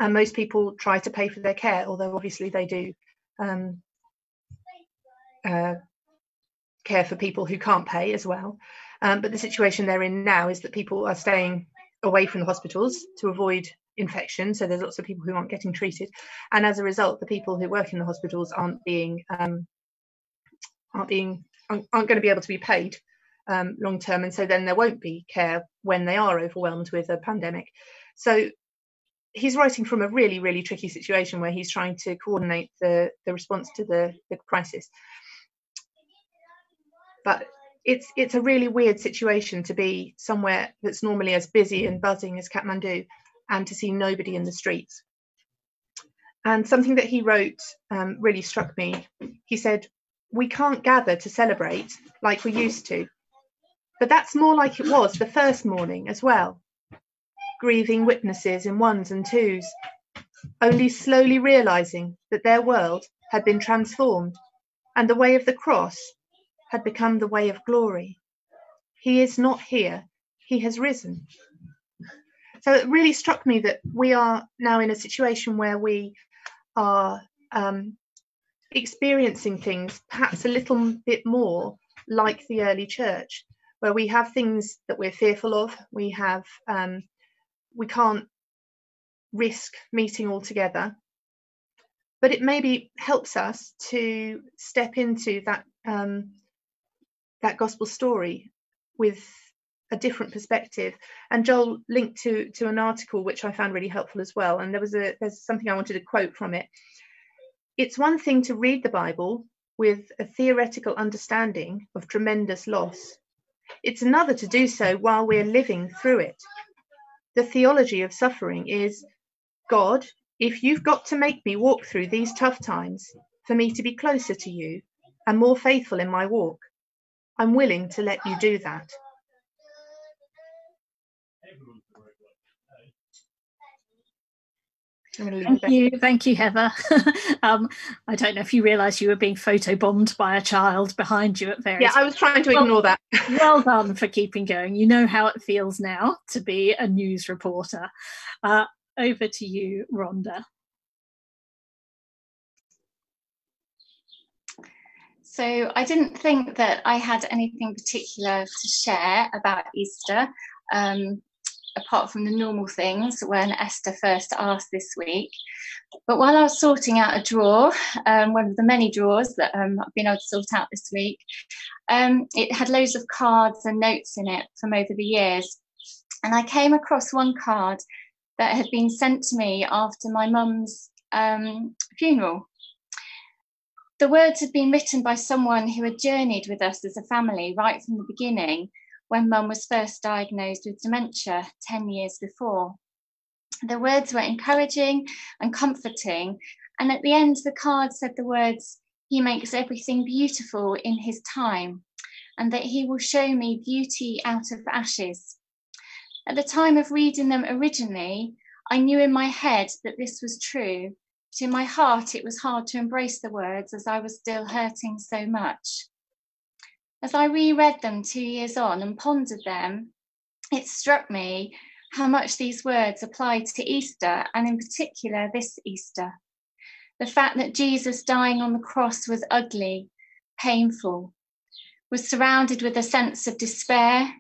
Speaker 9: And most people try to pay for their care, although obviously they do um, uh, care for people who can't pay as well. Um, but the situation they're in now is that people are staying away from the hospitals to avoid infection. So there's lots of people who aren't getting treated, and as a result, the people who work in the hospitals aren't being um, aren't being aren't, aren't going to be able to be paid um, long term, and so then there won't be care when they are overwhelmed with a pandemic. So he's writing from a really really tricky situation where he's trying to coordinate the the response to the the crisis but it's it's a really weird situation to be somewhere that's normally as busy and buzzing as Kathmandu and to see nobody in the streets. And something that he wrote um, really struck me. He said, We can't gather to celebrate like we used to. But that's more like it was the first morning as well. Grieving witnesses in ones and twos, only slowly realizing that their world had been transformed and the way of the cross had become the way of glory. He is not here, he has risen. So it really struck me that we are now in a situation where we are um, experiencing things perhaps a little bit more like the early church, where we have things that we're fearful of, we have um, we can't risk meeting all together, but it maybe helps us to step into that um, that gospel story with a different perspective. And Joel linked to to an article which I found really helpful as well. And there was a there's something I wanted to quote from it. It's one thing to read the Bible with a theoretical understanding of tremendous loss. It's another to do so while we're living through it. The theology of suffering is God, if you've got to make me walk through these tough times for me to be closer to you and more faithful in my walk, I'm willing to let you do that.
Speaker 2: Thank you, thank you, Heather. um, I don't know if you realised you were being photobombed by a child behind you at various.
Speaker 9: Yeah, I was trying to ignore that.
Speaker 2: well done for keeping going. You know how it feels now to be a news reporter. Uh, over to you, Rhonda.
Speaker 10: So I didn't think that I had anything particular to share about Easter, um, apart from the normal things when Esther first asked this week. But while I was sorting out a drawer, um, one of the many drawers that um, I've been able to sort out this week, um, it had loads of cards and notes in it from over the years. And I came across one card that had been sent to me after my mum's um, funeral. The words had been written by someone who had journeyed with us as a family right from the beginning when mum was first diagnosed with dementia 10 years before. The words were encouraging and comforting, and at the end, the card said the words, He makes everything beautiful in His time, and that He will show me beauty out of ashes. At the time of reading them originally, I knew in my head that this was true, but in my heart, it was hard to embrace the words as I was still hurting so much. As I reread them two years on and pondered them, it struck me how much these words applied to Easter, and in particular this Easter. The fact that Jesus dying on the cross was ugly, painful, was surrounded with a sense of despair,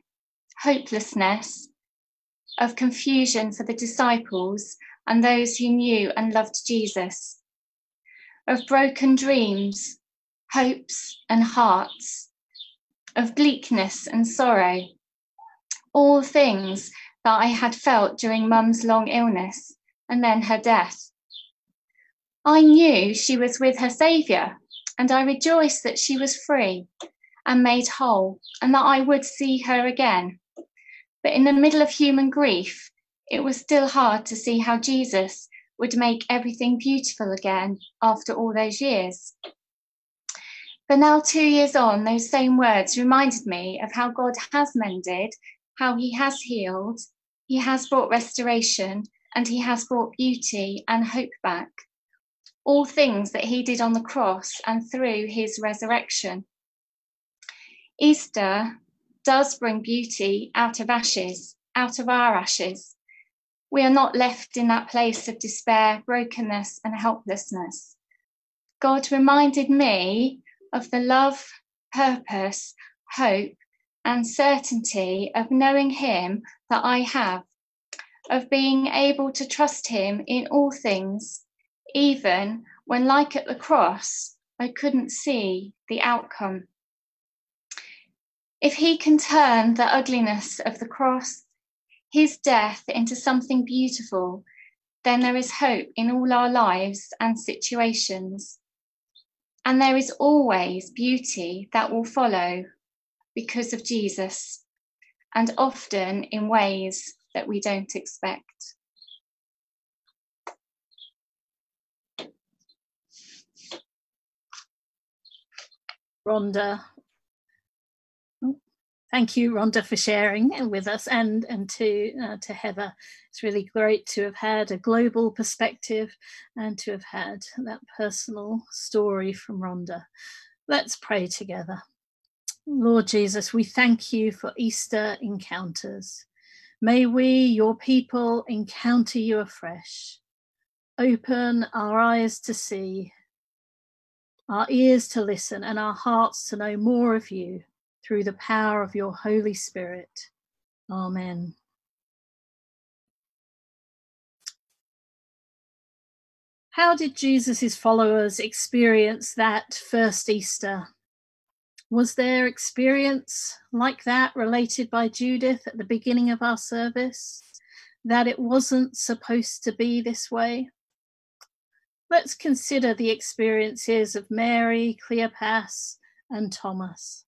Speaker 10: hopelessness, of confusion for the disciples, and those who knew and loved Jesus, of broken dreams, hopes, and hearts, of bleakness and sorrow, all things that I had felt during Mum's long illness and then her death. I knew she was with her Saviour, and I rejoiced that she was free and made whole, and that I would see her again. But in the middle of human grief, it was still hard to see how Jesus would make everything beautiful again after all those years. But now, two years on, those same words reminded me of how God has mended, how He has healed, He has brought restoration, and He has brought beauty and hope back. All things that He did on the cross and through His resurrection. Easter does bring beauty out of ashes, out of our ashes. We are not left in that place of despair, brokenness, and helplessness. God reminded me of the love, purpose, hope, and certainty of knowing Him that I have, of being able to trust Him in all things, even when, like at the cross, I couldn't see the outcome. If He can turn the ugliness of the cross his death into something beautiful, then there is hope in all our lives and situations. And there is always beauty that will follow because of Jesus, and often in ways that we don't expect.
Speaker 2: Rhonda, thank you, Rhonda, for sharing with us, and and to uh, to Heather. It's really great to have had a global perspective and to have had that personal story from Rhonda. Let's pray together. Lord Jesus, we thank you for Easter encounters. May we, your people, encounter you afresh. Open our eyes to see, our ears to listen, and our hearts to know more of you through the power of your Holy Spirit. Amen. How did Jesus' followers experience that first Easter? Was their experience like that related by Judith at the beginning of our service? That it wasn't supposed to be this way? Let's consider the experiences of Mary, Cleopas, and Thomas.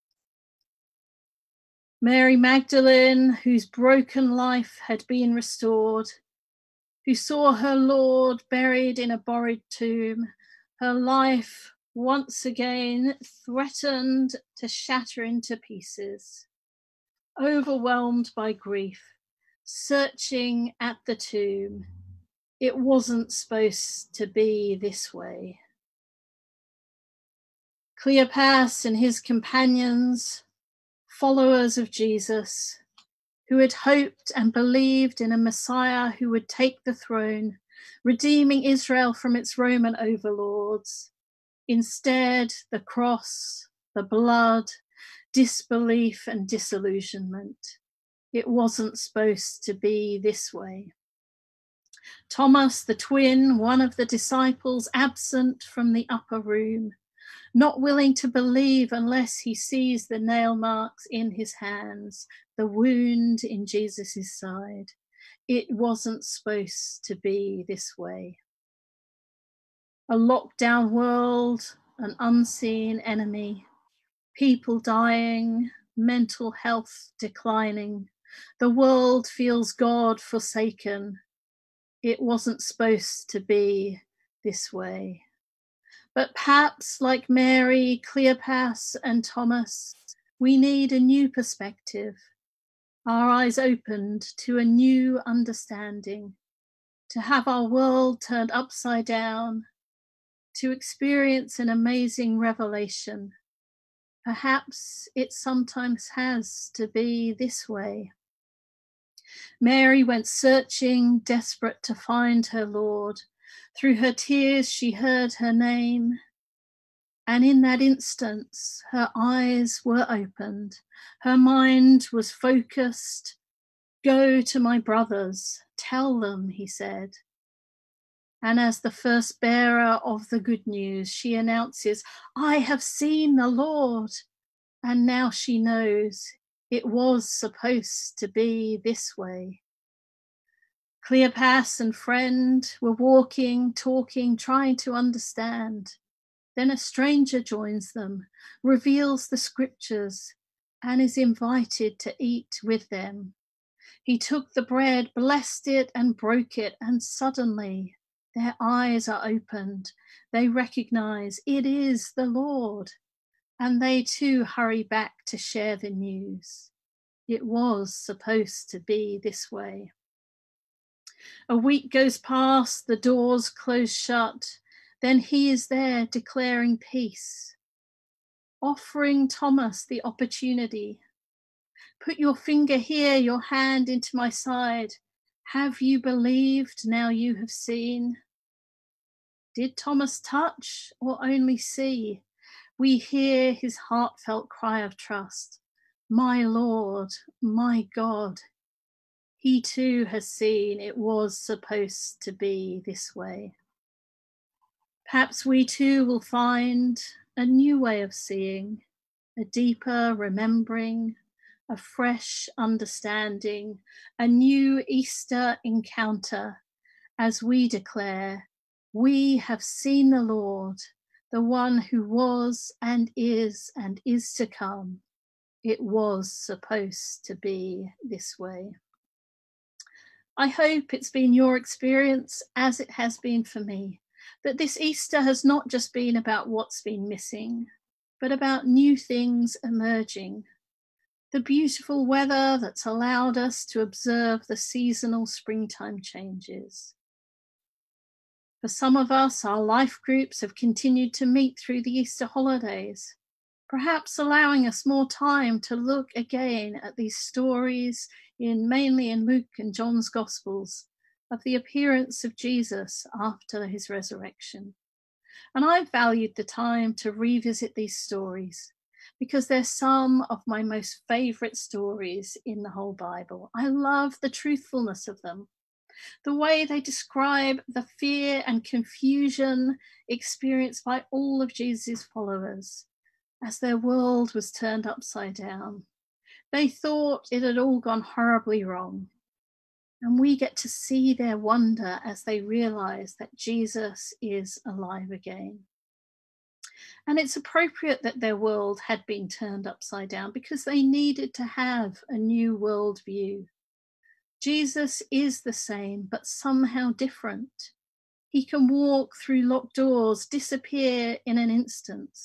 Speaker 2: Mary Magdalene, whose broken life had been restored, who saw her Lord buried in a borrowed tomb, her life once again threatened to shatter into pieces, overwhelmed by grief, searching at the tomb. It wasn't supposed to be this way. Cleopas and his companions followers of Jesus who had hoped and believed in a Messiah who would take the throne, redeeming Israel from its Roman overlords. Instead, the cross, the blood, disbelief, and disillusionment. It wasn't supposed to be this way. Thomas, the twin, one of the disciples, absent from the upper room, not willing to believe unless he sees the nail marks in his hands, the wound in Jesus' side. It wasn't supposed to be this way. A lockdown world, an unseen enemy, people dying, mental health declining. The world feels God forsaken. It wasn't supposed to be this way. But perhaps, like Mary, Cleopas, and Thomas, we need a new perspective, our eyes opened to a new understanding, to have our world turned upside down, to experience an amazing revelation. Perhaps it sometimes has to be this way. Mary went searching, desperate to find her Lord through her tears, she heard her name. And in that instance, her eyes were opened, her mind was focused. Go to my brothers, tell them, he said. And as the first bearer of the good news, she announces, I have seen the Lord. And now she knows it was supposed to be this way. Cleopas and friend were walking, talking, trying to understand. Then a stranger joins them, reveals the scriptures, and is invited to eat with them. He took the bread, blessed it, and broke it, and suddenly their eyes are opened. They recognize it is the Lord. and they too hurry back to share the news. It was supposed to be this way. A week goes past, the doors close shut, then he is there declaring peace, offering Thomas the opportunity. Put your finger here, your hand into my side. Have you believed now you have seen? Did Thomas touch or only see? We hear his heartfelt cry of trust My Lord, my God. He too has seen it was supposed to be this way. Perhaps we too will find a new way of seeing, a deeper remembering, a fresh understanding, a new Easter encounter as we declare, We have seen the Lord, the one who was and is and is to come. It was supposed to be this way. I hope it's been your experience, as it has been for me, that this Easter has not just been about what's been missing, but about new things emerging. The beautiful weather that's allowed us to observe the seasonal springtime changes. For some of us, our life groups have continued to meet through the Easter holidays, perhaps allowing us more time to look again at these stories in mainly in Luke and John's Gospels of the appearance of Jesus after his resurrection. And I've valued the time to revisit these stories because they're some of my most favorite stories in the whole Bible. I love the truthfulness of them, the way they describe the fear and confusion experienced by all of Jesus' followers as their world was turned upside down. They thought it had all gone horribly wrong. And we get to see their wonder as they realize that Jesus is alive again. And it's appropriate that their world had been turned upside down because they needed to have a new world view. Jesus is the same, but somehow different. He can walk through locked doors, disappear in an instant.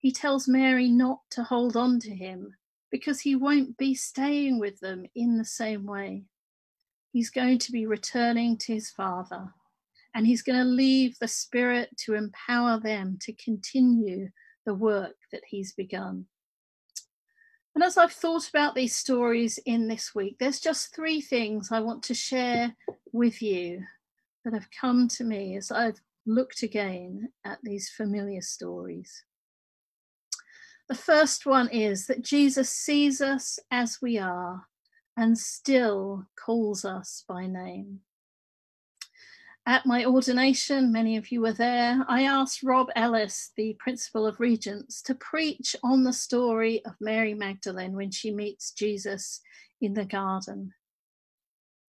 Speaker 2: He tells Mary not to hold on to him because he won't be staying with them in the same way. He's going to be returning to his Father, and he's going to leave the Spirit to empower them to continue the work that he's begun. And as I've thought about these stories in this week, there's just three things I want to share with you that have come to me as I've looked again at these familiar stories. The first one is that Jesus sees us as we are and still calls us by name. At my ordination, many of you were there, I asked Rob Ellis, the principal of Regents, to preach on the story of Mary Magdalene when she meets Jesus in the garden.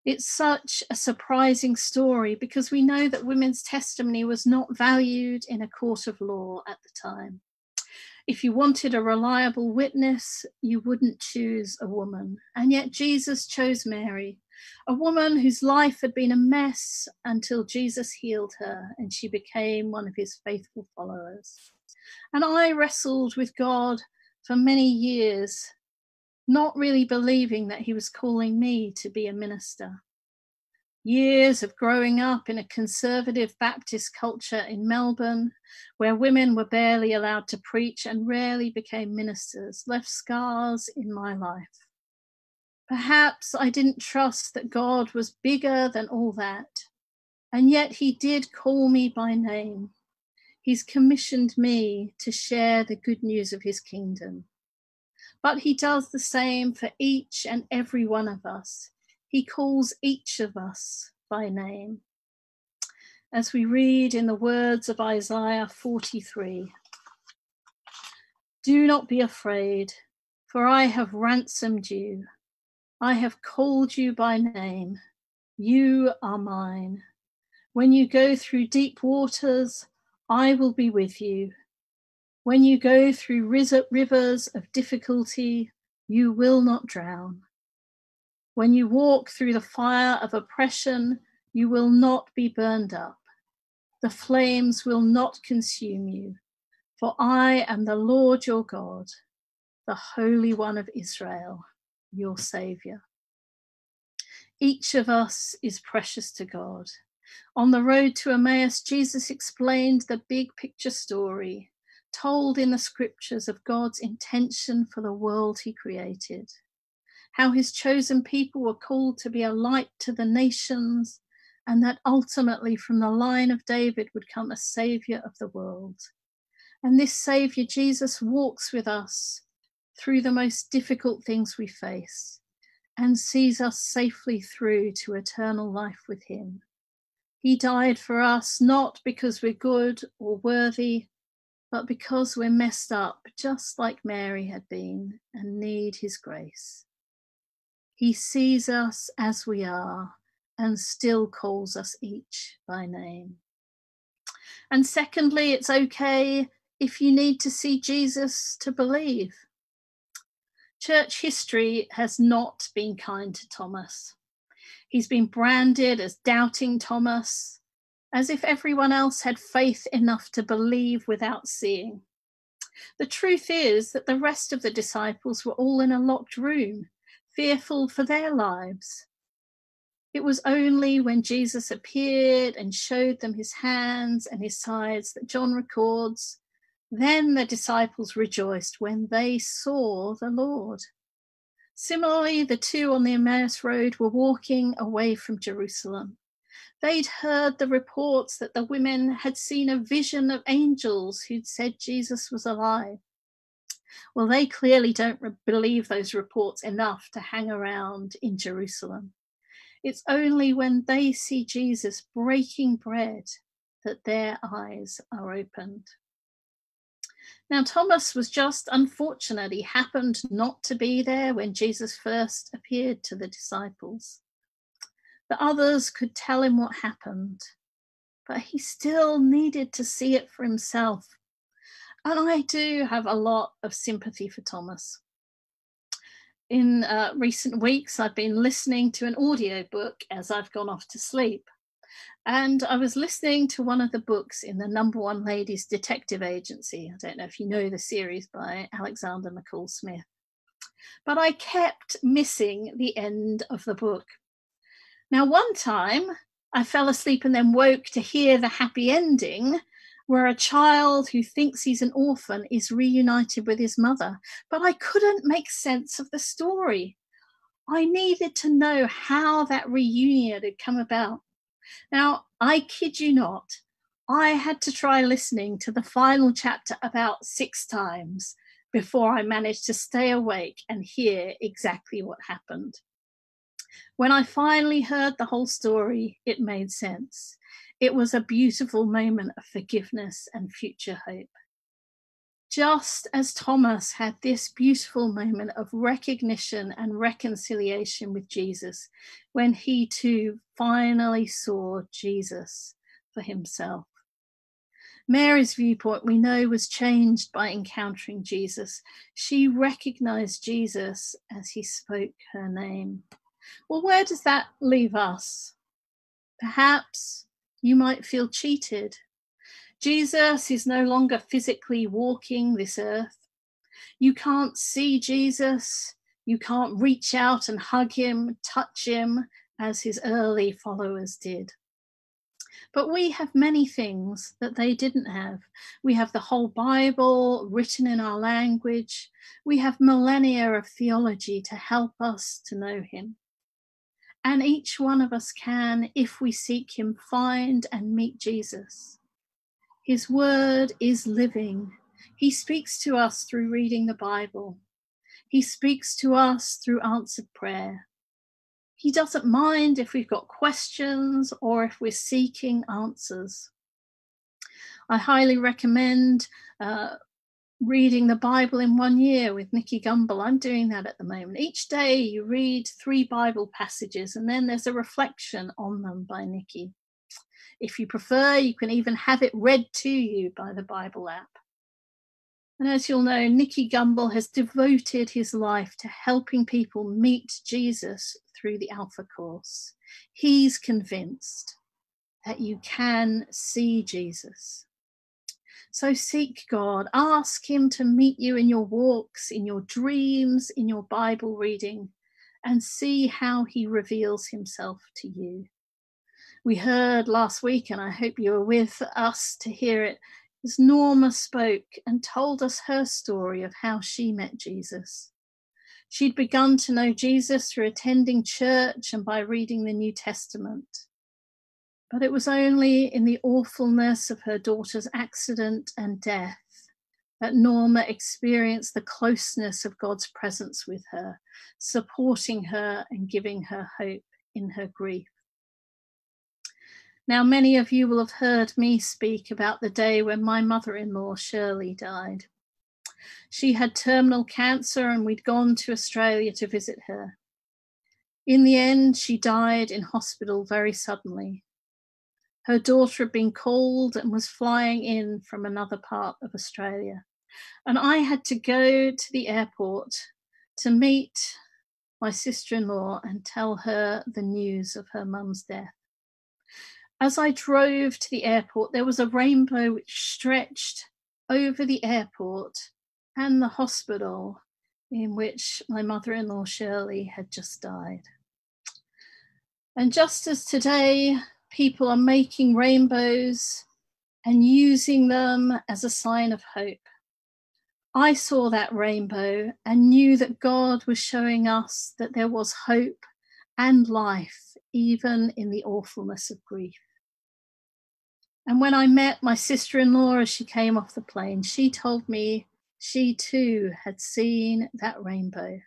Speaker 2: It's such a surprising story because we know that women's testimony was not valued in a court of law at the time. If you wanted a reliable witness, you wouldn't choose a woman. And yet Jesus chose Mary, a woman whose life had been a mess until Jesus healed her and she became one of his faithful followers. And I wrestled with God for many years, not really believing that he was calling me to be a minister. Years of growing up in a conservative Baptist culture in Melbourne, where women were barely allowed to preach and rarely became ministers, left scars in my life. Perhaps I didn't trust that God was bigger than all that, and yet He did call me by name. He's commissioned me to share the good news of His kingdom. But He does the same for each and every one of us. He calls each of us by name. As we read in the words of Isaiah 43 Do not be afraid, for I have ransomed you. I have called you by name. You are mine. When you go through deep waters, I will be with you. When you go through rivers of difficulty, you will not drown. When you walk through the fire of oppression, you will not be burned up. The flames will not consume you, For I am the Lord your God, the Holy One of Israel, your Saviour. Each of us is precious to God. On the road to Emmaus, Jesus explained the big picture story told in the scriptures of God's intention for the world he created, how his chosen people were called to be a light to the nations, and that ultimately from the line of David would come a saviour of the world. And this Saviour, Jesus, walks with us through the most difficult things we face and sees us safely through to eternal life with Him. He died for us not because we're good or worthy, but because we're messed up, just like Mary had been, and need His grace. He sees us as we are and still calls us each by name. And secondly, it's okay if you need to see Jesus to believe. Church history has not been kind to Thomas. He's been branded as doubting Thomas, as if everyone else had faith enough to believe without seeing. The truth is that the rest of the disciples were all in a locked room, fearful for their lives. It was only when Jesus appeared and showed them his hands and his sides that John records then the disciples rejoiced when they saw the Lord. Similarly, the two on the Emmaus Road were walking away from Jerusalem. They'd heard the reports that the women had seen a vision of angels who'd said Jesus was alive. Well, they clearly don't re- believe those reports enough to hang around in Jerusalem. It's only when they see Jesus breaking bread that their eyes are opened. Now, Thomas was just unfortunate. He happened not to be there when Jesus first appeared to the disciples. The others could tell him what happened, but he still needed to see it for himself. And I do have a lot of sympathy for Thomas. In uh, recent weeks, I've been listening to an audio book as I've gone off to sleep. And I was listening to one of the books in the Number One Ladies Detective Agency. I don't know if you know the series by Alexander McCall Smith. But I kept missing the end of the book. Now, one time I fell asleep and then woke to hear the happy ending where a child who thinks he's an orphan is reunited with his mother. But I couldn't make sense of the story. I needed to know how that reunion had come about. Now, I kid you not, I had to try listening to the final chapter about six times before I managed to stay awake and hear exactly what happened. When I finally heard the whole story, it made sense. It was a beautiful moment of forgiveness and future hope just as Thomas had this beautiful moment of recognition and reconciliation with Jesus when he too finally saw Jesus for himself. Mary's viewpoint, we know, was changed by encountering Jesus. She recognized Jesus as he spoke her name. Well, where does that leave us? Perhaps you might feel cheated Jesus is no longer physically walking this earth. You can't see Jesus. You can't reach out and hug him, touch him as his early followers did. But we have many things that they didn't have. We have the whole Bible written in our language. We have millennia of theology to help us to know him. And each one of us can, if we seek him, find and meet Jesus. His word is living. He speaks to us through reading the Bible. He speaks to us through answered prayer. He doesn't mind if we've got questions or if we're seeking answers. I highly recommend uh, reading the Bible in one year with Nicky Gumbel. I'm doing that at the moment. Each day you read three Bible passages and then there's a reflection on them by Nicky. If you prefer, you can even have it read to you by the Bible app. And as you'll know, Nicky Gumbel has devoted his life to helping people meet Jesus through the Alpha course. He's convinced that you can see Jesus. So seek God, ask Him to meet you in your walks, in your dreams, in your Bible reading, and see how He reveals Himself to you. We heard last week, and I hope you were with us to hear it, as Norma spoke and told us her story of how she met Jesus. She'd begun to know Jesus through attending church and by reading the New Testament. But it was only in the awfulness of her daughter's accident and death that Norma experienced the closeness of God's presence with her, supporting her and giving her hope in her grief. Now, many of you will have heard me speak about the day when my mother in law, Shirley, died. She had terminal cancer, and we'd gone to Australia to visit her. In the end, she died in hospital very suddenly. Her daughter had been called and was flying in from another part of Australia. And I had to go to the airport to meet my sister in law and tell her the news of her mum's death. As I drove to the airport, there was a rainbow which stretched over the airport and the hospital in which my mother in law Shirley had just died. And just as today people are making rainbows and using them as a sign of hope, I saw that rainbow and knew that God was showing us that there was hope and life even in the awfulness of grief. And when I met my sister in law as she came off the plane, she told me she too had seen that rainbow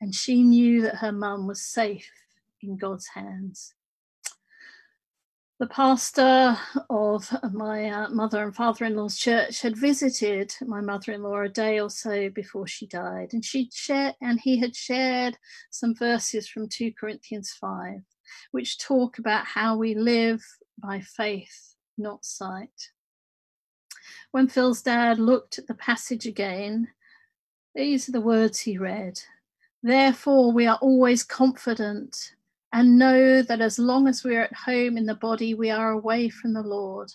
Speaker 2: and she knew that her mum was safe in God's hands. The pastor of my uh, mother and father in law's church had visited my mother in law a day or so before she died, and she'd shared, and he had shared some verses from 2 Corinthians 5, which talk about how we live by faith, not sight. When Phil's dad looked at the passage again, these are the words he read. Therefore, we are always confident and know that as long as we are at home in the body, we are away from the Lord.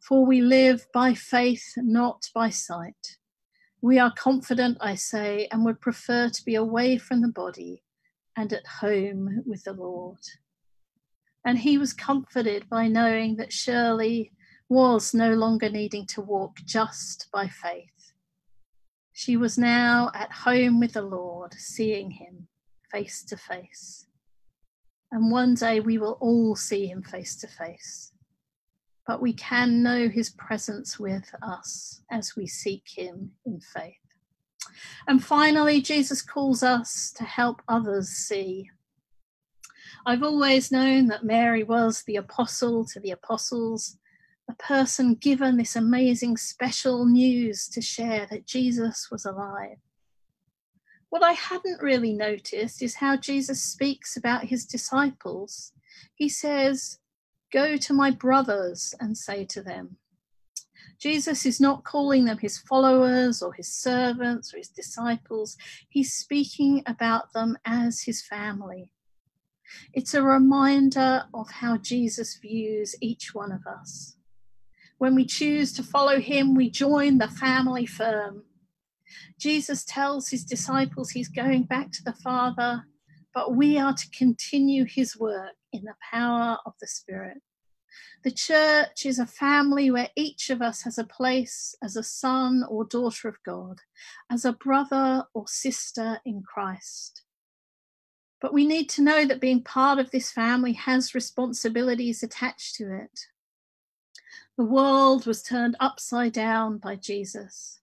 Speaker 2: For we live by faith, not by sight. We are confident, I say, and would prefer to be away from the body and at home with the Lord. And he was comforted by knowing that Shirley was no longer needing to walk just by faith. She was now at home with the Lord, seeing him face to face. And one day we will all see him face to face. But we can know his presence with us as we seek him in faith. And finally, Jesus calls us to help others see. I've always known that Mary was the apostle to the apostles, a person given this amazing special news to share that Jesus was alive. What I hadn't really noticed is how Jesus speaks about his disciples. He says, Go to my brothers and say to them. Jesus is not calling them his followers or his servants or his disciples. He's speaking about them as his family. It's a reminder of how Jesus views each one of us. When we choose to follow him, we join the family firm. Jesus tells his disciples he's going back to the Father, but we are to continue his work in the power of the Spirit. The church is a family where each of us has a place as a son or daughter of God, as a brother or sister in Christ. But we need to know that being part of this family has responsibilities attached to it. The world was turned upside down by Jesus.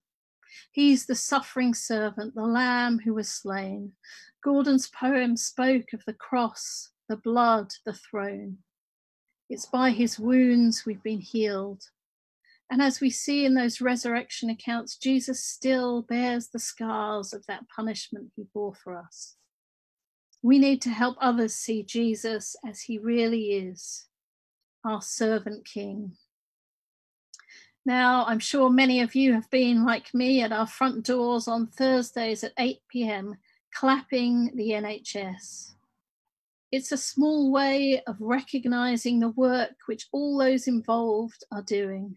Speaker 2: He's the suffering servant, the lamb who was slain. Gordon's poem spoke of the cross, the blood, the throne. It's by his wounds we've been healed. And as we see in those resurrection accounts, Jesus still bears the scars of that punishment he bore for us. We need to help others see Jesus as he really is, our servant king. Now, I'm sure many of you have been like me at our front doors on Thursdays at 8 pm, clapping the NHS. It's a small way of recognizing the work which all those involved are doing.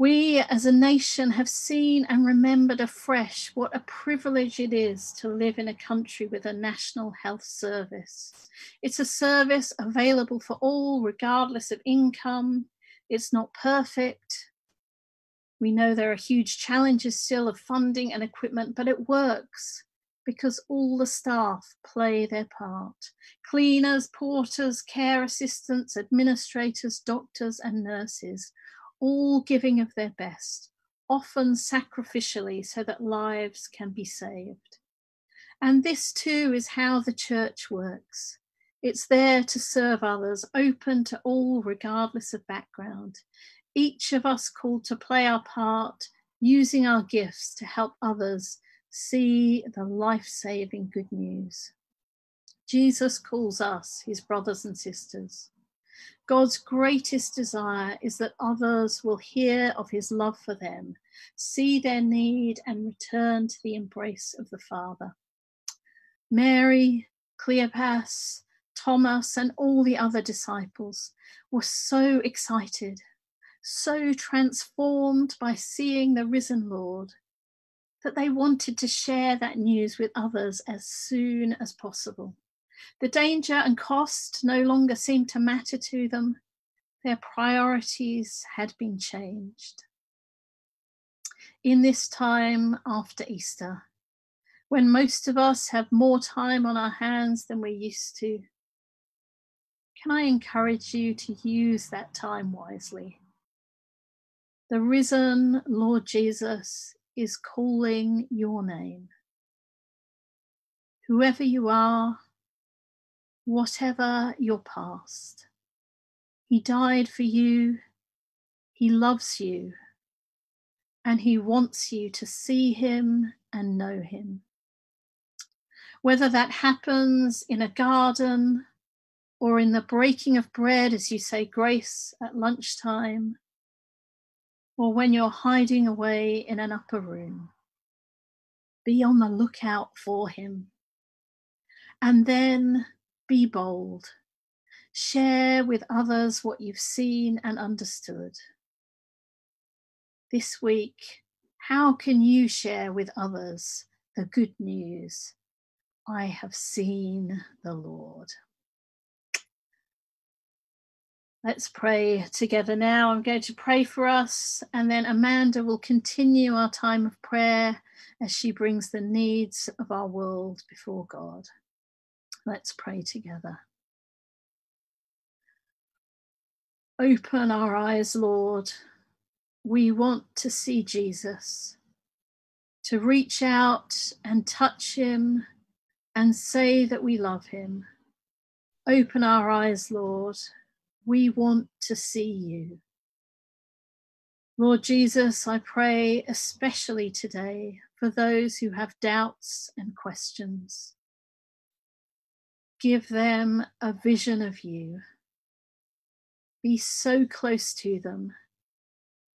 Speaker 2: We as a nation have seen and remembered afresh what a privilege it is to live in a country with a national health service. It's a service available for all, regardless of income. It's not perfect. We know there are huge challenges still of funding and equipment, but it works because all the staff play their part. Cleaners, porters, care assistants, administrators, doctors, and nurses all giving of their best, often sacrificially, so that lives can be saved. And this too is how the church works. It's there to serve others, open to all, regardless of background. Each of us called to play our part, using our gifts to help others see the life saving good news. Jesus calls us, his brothers and sisters. God's greatest desire is that others will hear of his love for them, see their need, and return to the embrace of the Father. Mary, Cleopas, Thomas, and all the other disciples were so excited, so transformed by seeing the risen Lord, that they wanted to share that news with others as soon as possible. The danger and cost no longer seemed to matter to them. Their priorities had been changed. In this time after Easter, when most of us have more time on our hands than we're used to, can I encourage you to use that time wisely? The risen Lord Jesus is calling your name. Whoever you are, whatever your past. He died for you, He loves you, and He wants you to see Him and know Him. Whether that happens in a garden or in the breaking of bread as you say grace at lunchtime, or when you're hiding away in an upper room, be on the lookout for Him. And then be bold. Share with others what you've seen and understood. This week, how can you share with others the good news? I have seen the Lord. Let's pray together now. I'm going to pray for us, and then Amanda will continue our time of prayer as she brings the needs of our world before God. Let's pray together. Open our eyes, Lord. We want to see Jesus, to reach out and touch him and say that we love him. Open our eyes, Lord. We want to see you. Lord Jesus, I pray especially today for those who have doubts and questions give them a vision of you. Be so close to them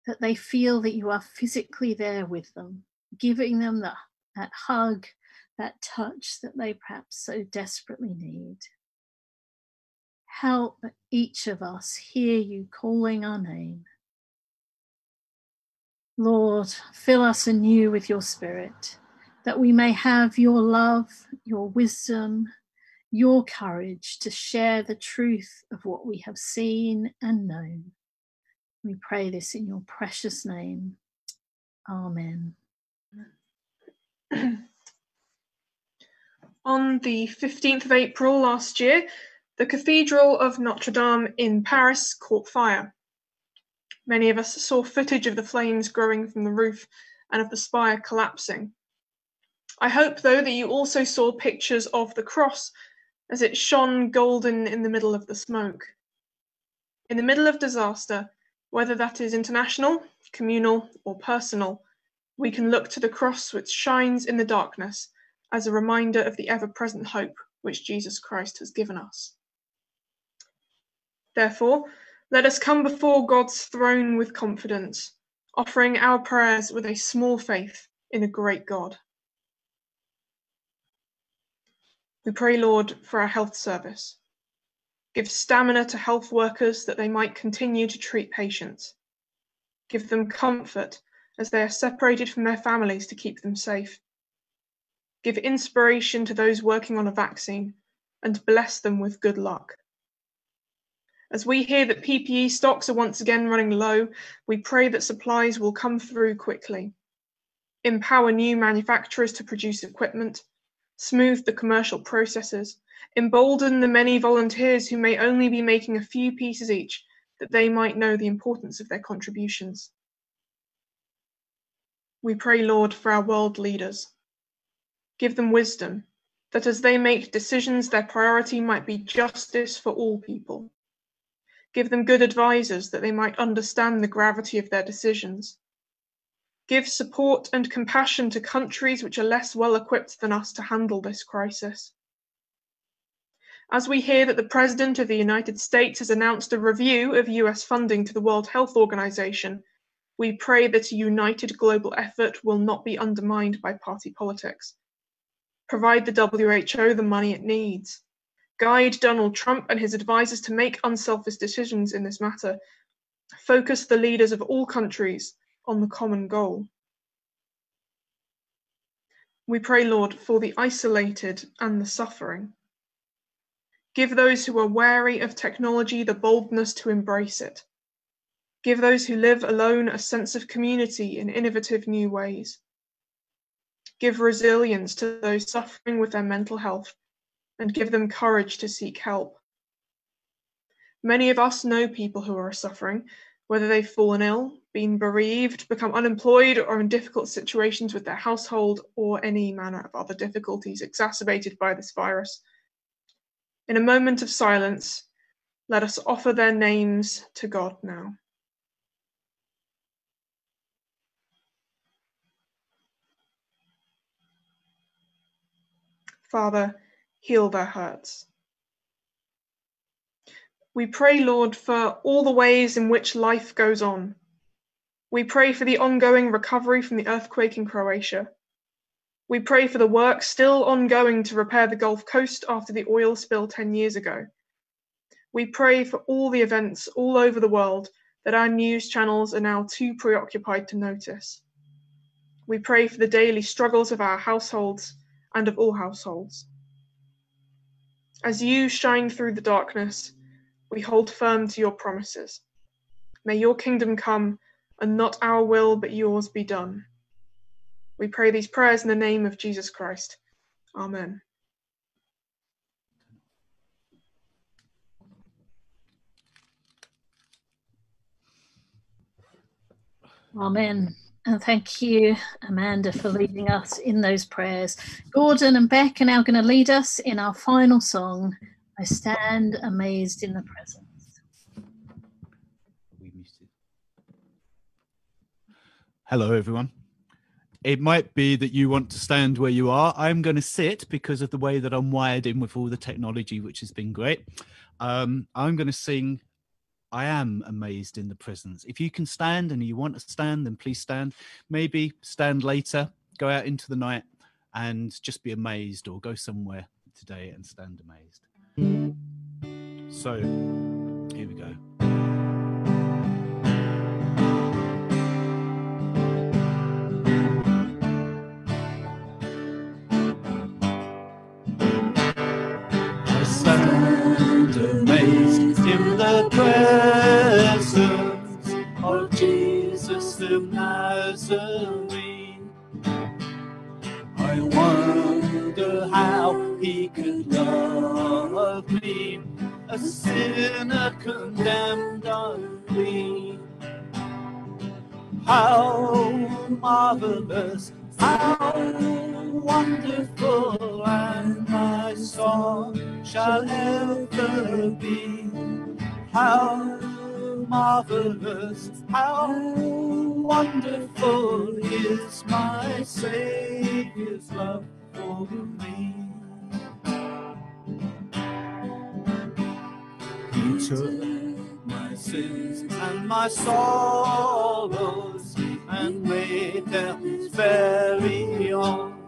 Speaker 2: that they feel that you are physically there with them, giving them the, that hug, that touch that they perhaps so desperately need. Help each of us hear you calling our name. Lord, fill us anew with your spirit, that we may have your love, your wisdom, your courage to share the truth of what we have seen and known. We pray this in your precious name. Amen.
Speaker 4: On the 15th of April last year, the Cathedral of Notre Dame in Paris caught fire. Many of us saw footage of the flames growing from the roof and of the spire collapsing. I hope, though, that you also saw pictures of the cross as it shone golden in the middle of the smoke. In the middle of disaster, whether that is international, communal, or personal, we can look to the cross which shines in the darkness as a reminder of the ever present hope which Jesus Christ has given us. Therefore, let us come before God's throne with confidence, offering our prayers with a small faith in a great God. We pray, Lord, for our health service. Give stamina to health workers that they might continue to treat patients. Give them comfort as they are separated from their families to keep them safe. Give inspiration to those working on a vaccine and bless them with good luck. As we hear that PPE stocks are once again running low, we pray that supplies will come through quickly. Empower new manufacturers to produce equipment, smooth the commercial processes, embolden the many volunteers who may only be making a few pieces each, that they might know the importance of their contributions. We pray, Lord, for our world leaders. Give them wisdom, that as they make decisions, their priority might be justice for all people. Give them good advisors, that they might understand the gravity of their decisions. Give support and compassion to countries which are less well equipped than us to handle this crisis. As we hear that the President of the United States has announced a review of US funding to the World Health Organization, we pray that a united global effort will not be undermined by party politics. Provide the WHO the money it needs. Guide Donald Trump and his advisors to make unselfish decisions in this matter. Focus the leaders of all countries on the common goal. We pray, Lord, for the isolated and the suffering. Give those who are wary of technology the boldness to embrace it. Give those who live alone a sense of community in innovative new ways. Give resilience to those suffering with their mental health and give them courage to seek help. Many of us know people who are suffering, whether they've fallen ill, been bereaved, become unemployed, or in difficult situations with their household, or any manner of other difficulties exacerbated by this virus. In a moment of silence, let us offer their names to God now. Father, heal their hurts. We pray, Lord, for all the ways in which life goes on. We pray for the ongoing recovery from the earthquake in Croatia. We pray for the work still ongoing to repair the Gulf Coast after the oil spill 10 years ago. We pray for all the events all over the world that our news channels are now too preoccupied to notice. We pray for the daily struggles of our households and of all households. As you shine through the darkness, we hold firm to your promises. May your kingdom come, and not our will, but yours be done. We pray these prayers in the name of Jesus Christ. Amen.
Speaker 2: Amen. And thank you, Amanda, for leading us in those prayers. Gordon and Bec are now going to lead us in our final song, I Stand Amazed in the Presence.
Speaker 5: Hello, everyone. It might be that you want to stand where you are. I'm going to sit because of the way that I'm wired in with all the technology, which has been great. Um, I'm going to sing I am amazed in the presence. If you can stand and you want to stand, then please stand. Maybe stand later, go out into the night and just be amazed, or go somewhere today and stand amazed. So, here we go. I stand amazed in the presence of Jesus Nazarene. I wonder how he could love a sinner condemned unclean. How marvelous, how wonderful, and my song shall ever be. How marvelous, how wonderful is my Savior's love for me. He took my sins and my sorrows and made them very own.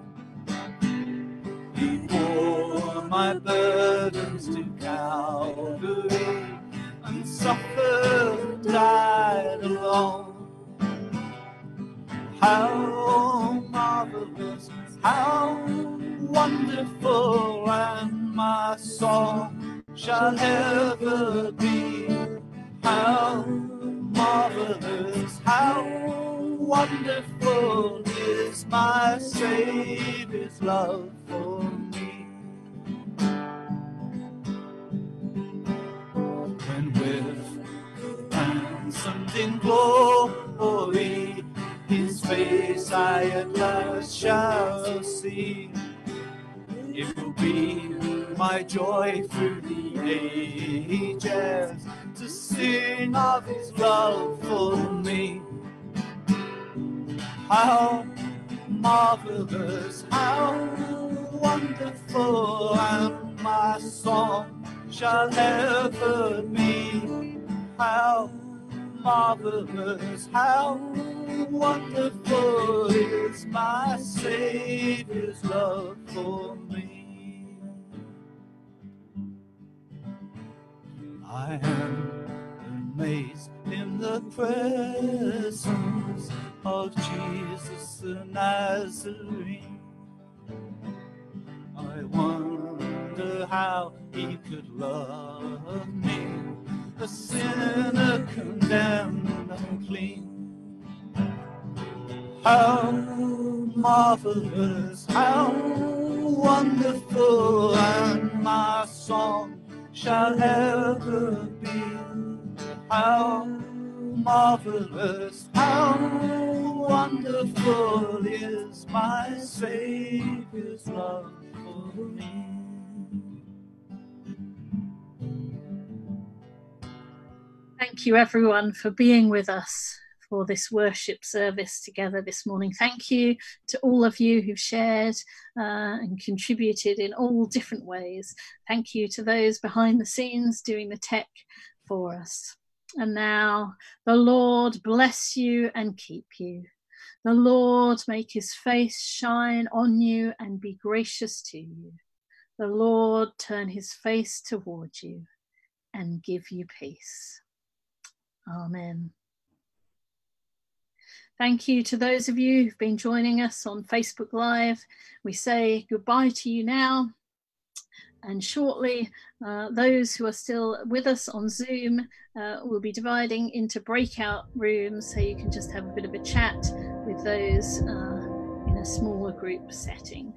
Speaker 5: He bore my burdens to Calvary and suffered died alone. How marvelous, how wonderful, and my song shall ever be. How marvelous, how wonderful is my Savior's love for me. When with ransomed in glory, his face I at last shall see. It will be my joy through the ages to sing of his love for me. How marvelous, how wonderful, and my song shall ever be. How marvelous, how wonderful is my Savior's love for me. I am amazed in the presence of Jesus the Nazarene. I wonder how he could love me, a sinner condemned and unclean. How marvelous, how wonderful, and my song shall ever be. How marvelous, how wonderful is my Savior's love for me.
Speaker 2: Thank you, everyone, for being with us for this worship service together this morning. Thank you to all of you who've shared uh, and contributed in all different ways. Thank you to those behind the scenes doing the tech for us. And now, the Lord bless you and keep you. The Lord make his face shine on you and be gracious to you. The Lord turn his face toward you and give you peace. Amen. Thank you to those of you who've been joining us on Facebook Live. We say goodbye to you now. And shortly, uh, those who are still with us on Zoom uh, will be dividing into breakout rooms so you can just have a bit of a chat with those uh, in a smaller group setting.